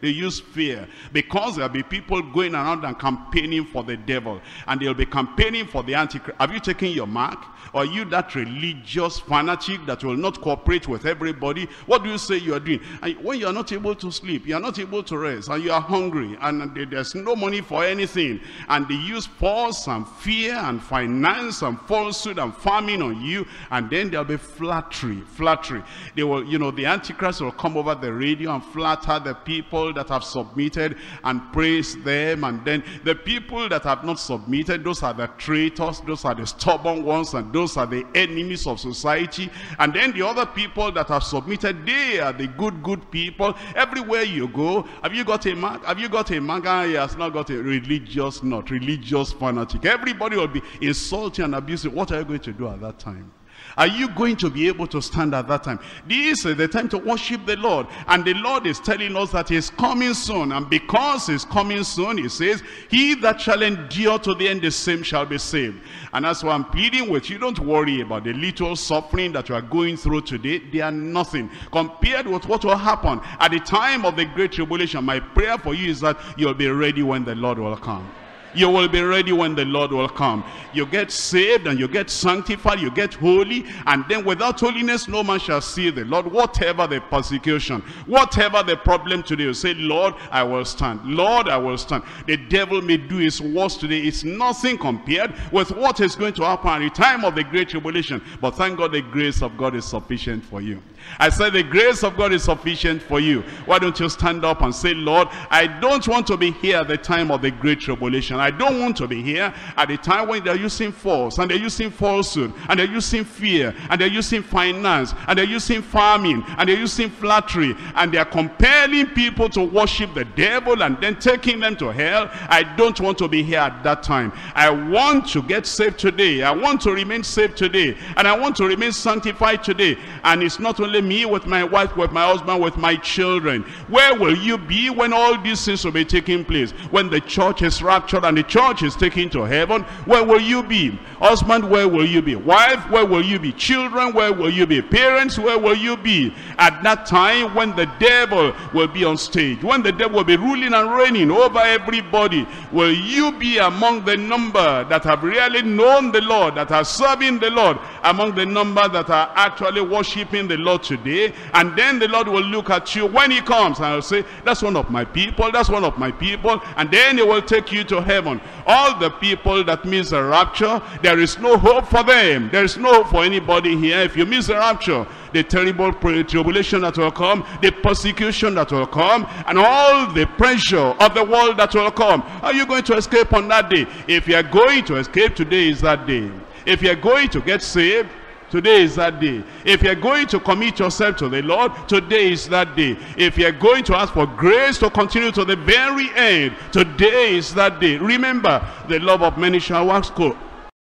They use fear because there'll be people going around and campaigning for the devil and they'll be campaigning for the antichrist. Have you taken your mark? Or you that religious fanatic that will not cooperate with everybody? What do you say you are doing? And when you are not able to sleep, you are not able to rest, and you are hungry, and there's no money for anything, and they use force and fear and finance and falsehood and farming on you, and then there'll be flattery, flattery. They will, you know, the Antichrist will come over the radio and flatter the people that have submitted and praise them, and then the people that have not submitted, those are the traitors, those are the stubborn ones, and those are the enemies of society. And then the other people that have submitted, they are the good, good people. Everywhere you go, have you got a mark? Have you got a mark? Ah, he has not got a religious, not religious fanatic. Everybody will be insulting and abusing. What are you going to do at that time? Are you going to be able to stand at that time? This is the time to worship the Lord. And the Lord is telling us that he's coming soon. And because he's coming soon, he says, He that shall endure to the end, the same shall be saved. And that's why I'm pleading with you. Don't worry about the little suffering that you are going through today. They are nothing compared with what will happen at the time of the great tribulation. My prayer for you is that you'll be ready when the Lord will come. You will be ready when the Lord will come. You get saved and you get sanctified, you get holy, and then without holiness, no man shall see the Lord. Whatever the persecution, whatever the problem today, you say, Lord, I will stand. Lord, I will stand. The devil may do his worst today. It's nothing compared with what is going to happen at the time of the great tribulation. But thank God the grace of God is sufficient for you. I said the grace of God is sufficient for you. Why don't you stand up and say, Lord, I don't want to be here at the time of the great tribulation. I don't want to be here at the time when they're using force and they're using falsehood and they're using fear and they're using finance and they're using farming and they're using flattery and they're compelling people to worship the devil and then taking them to hell. I don't want to be here at that time. I want to get saved today. I want to remain saved today and I want to remain sanctified today. And it's not only me with my wife, with my husband, with my children. Where will you be when all these things will be taking place? When the church is raptured and the church is taken to heaven, where will you be? Husband, where will you be? Wife, where will you be? Children, where will you be? Parents, where will you be? At that time when the devil will be on stage, when the devil will be ruling and reigning over everybody, will you be among the number that have really known the Lord, that are serving the Lord, among the number that are actually worshiping the Lord today? And then the Lord will look at you when he comes and will say, that's one of my people, that's one of my people, and then he will take you to heaven. All the people that miss the rapture, there is no hope for them. There is no hope for anybody here. If you miss the rapture, the terrible tribulation that will come, the persecution that will come, and all the pressure of the world that will come. Are you going to escape on that day? If you are going to escape, today is that day. If you are going to get saved, Today is that day. If you're going to commit yourself to the Lord, today is that day. If you're going to ask for grace to continue to the very end, today is that day. Remember, the love of many shall wax cold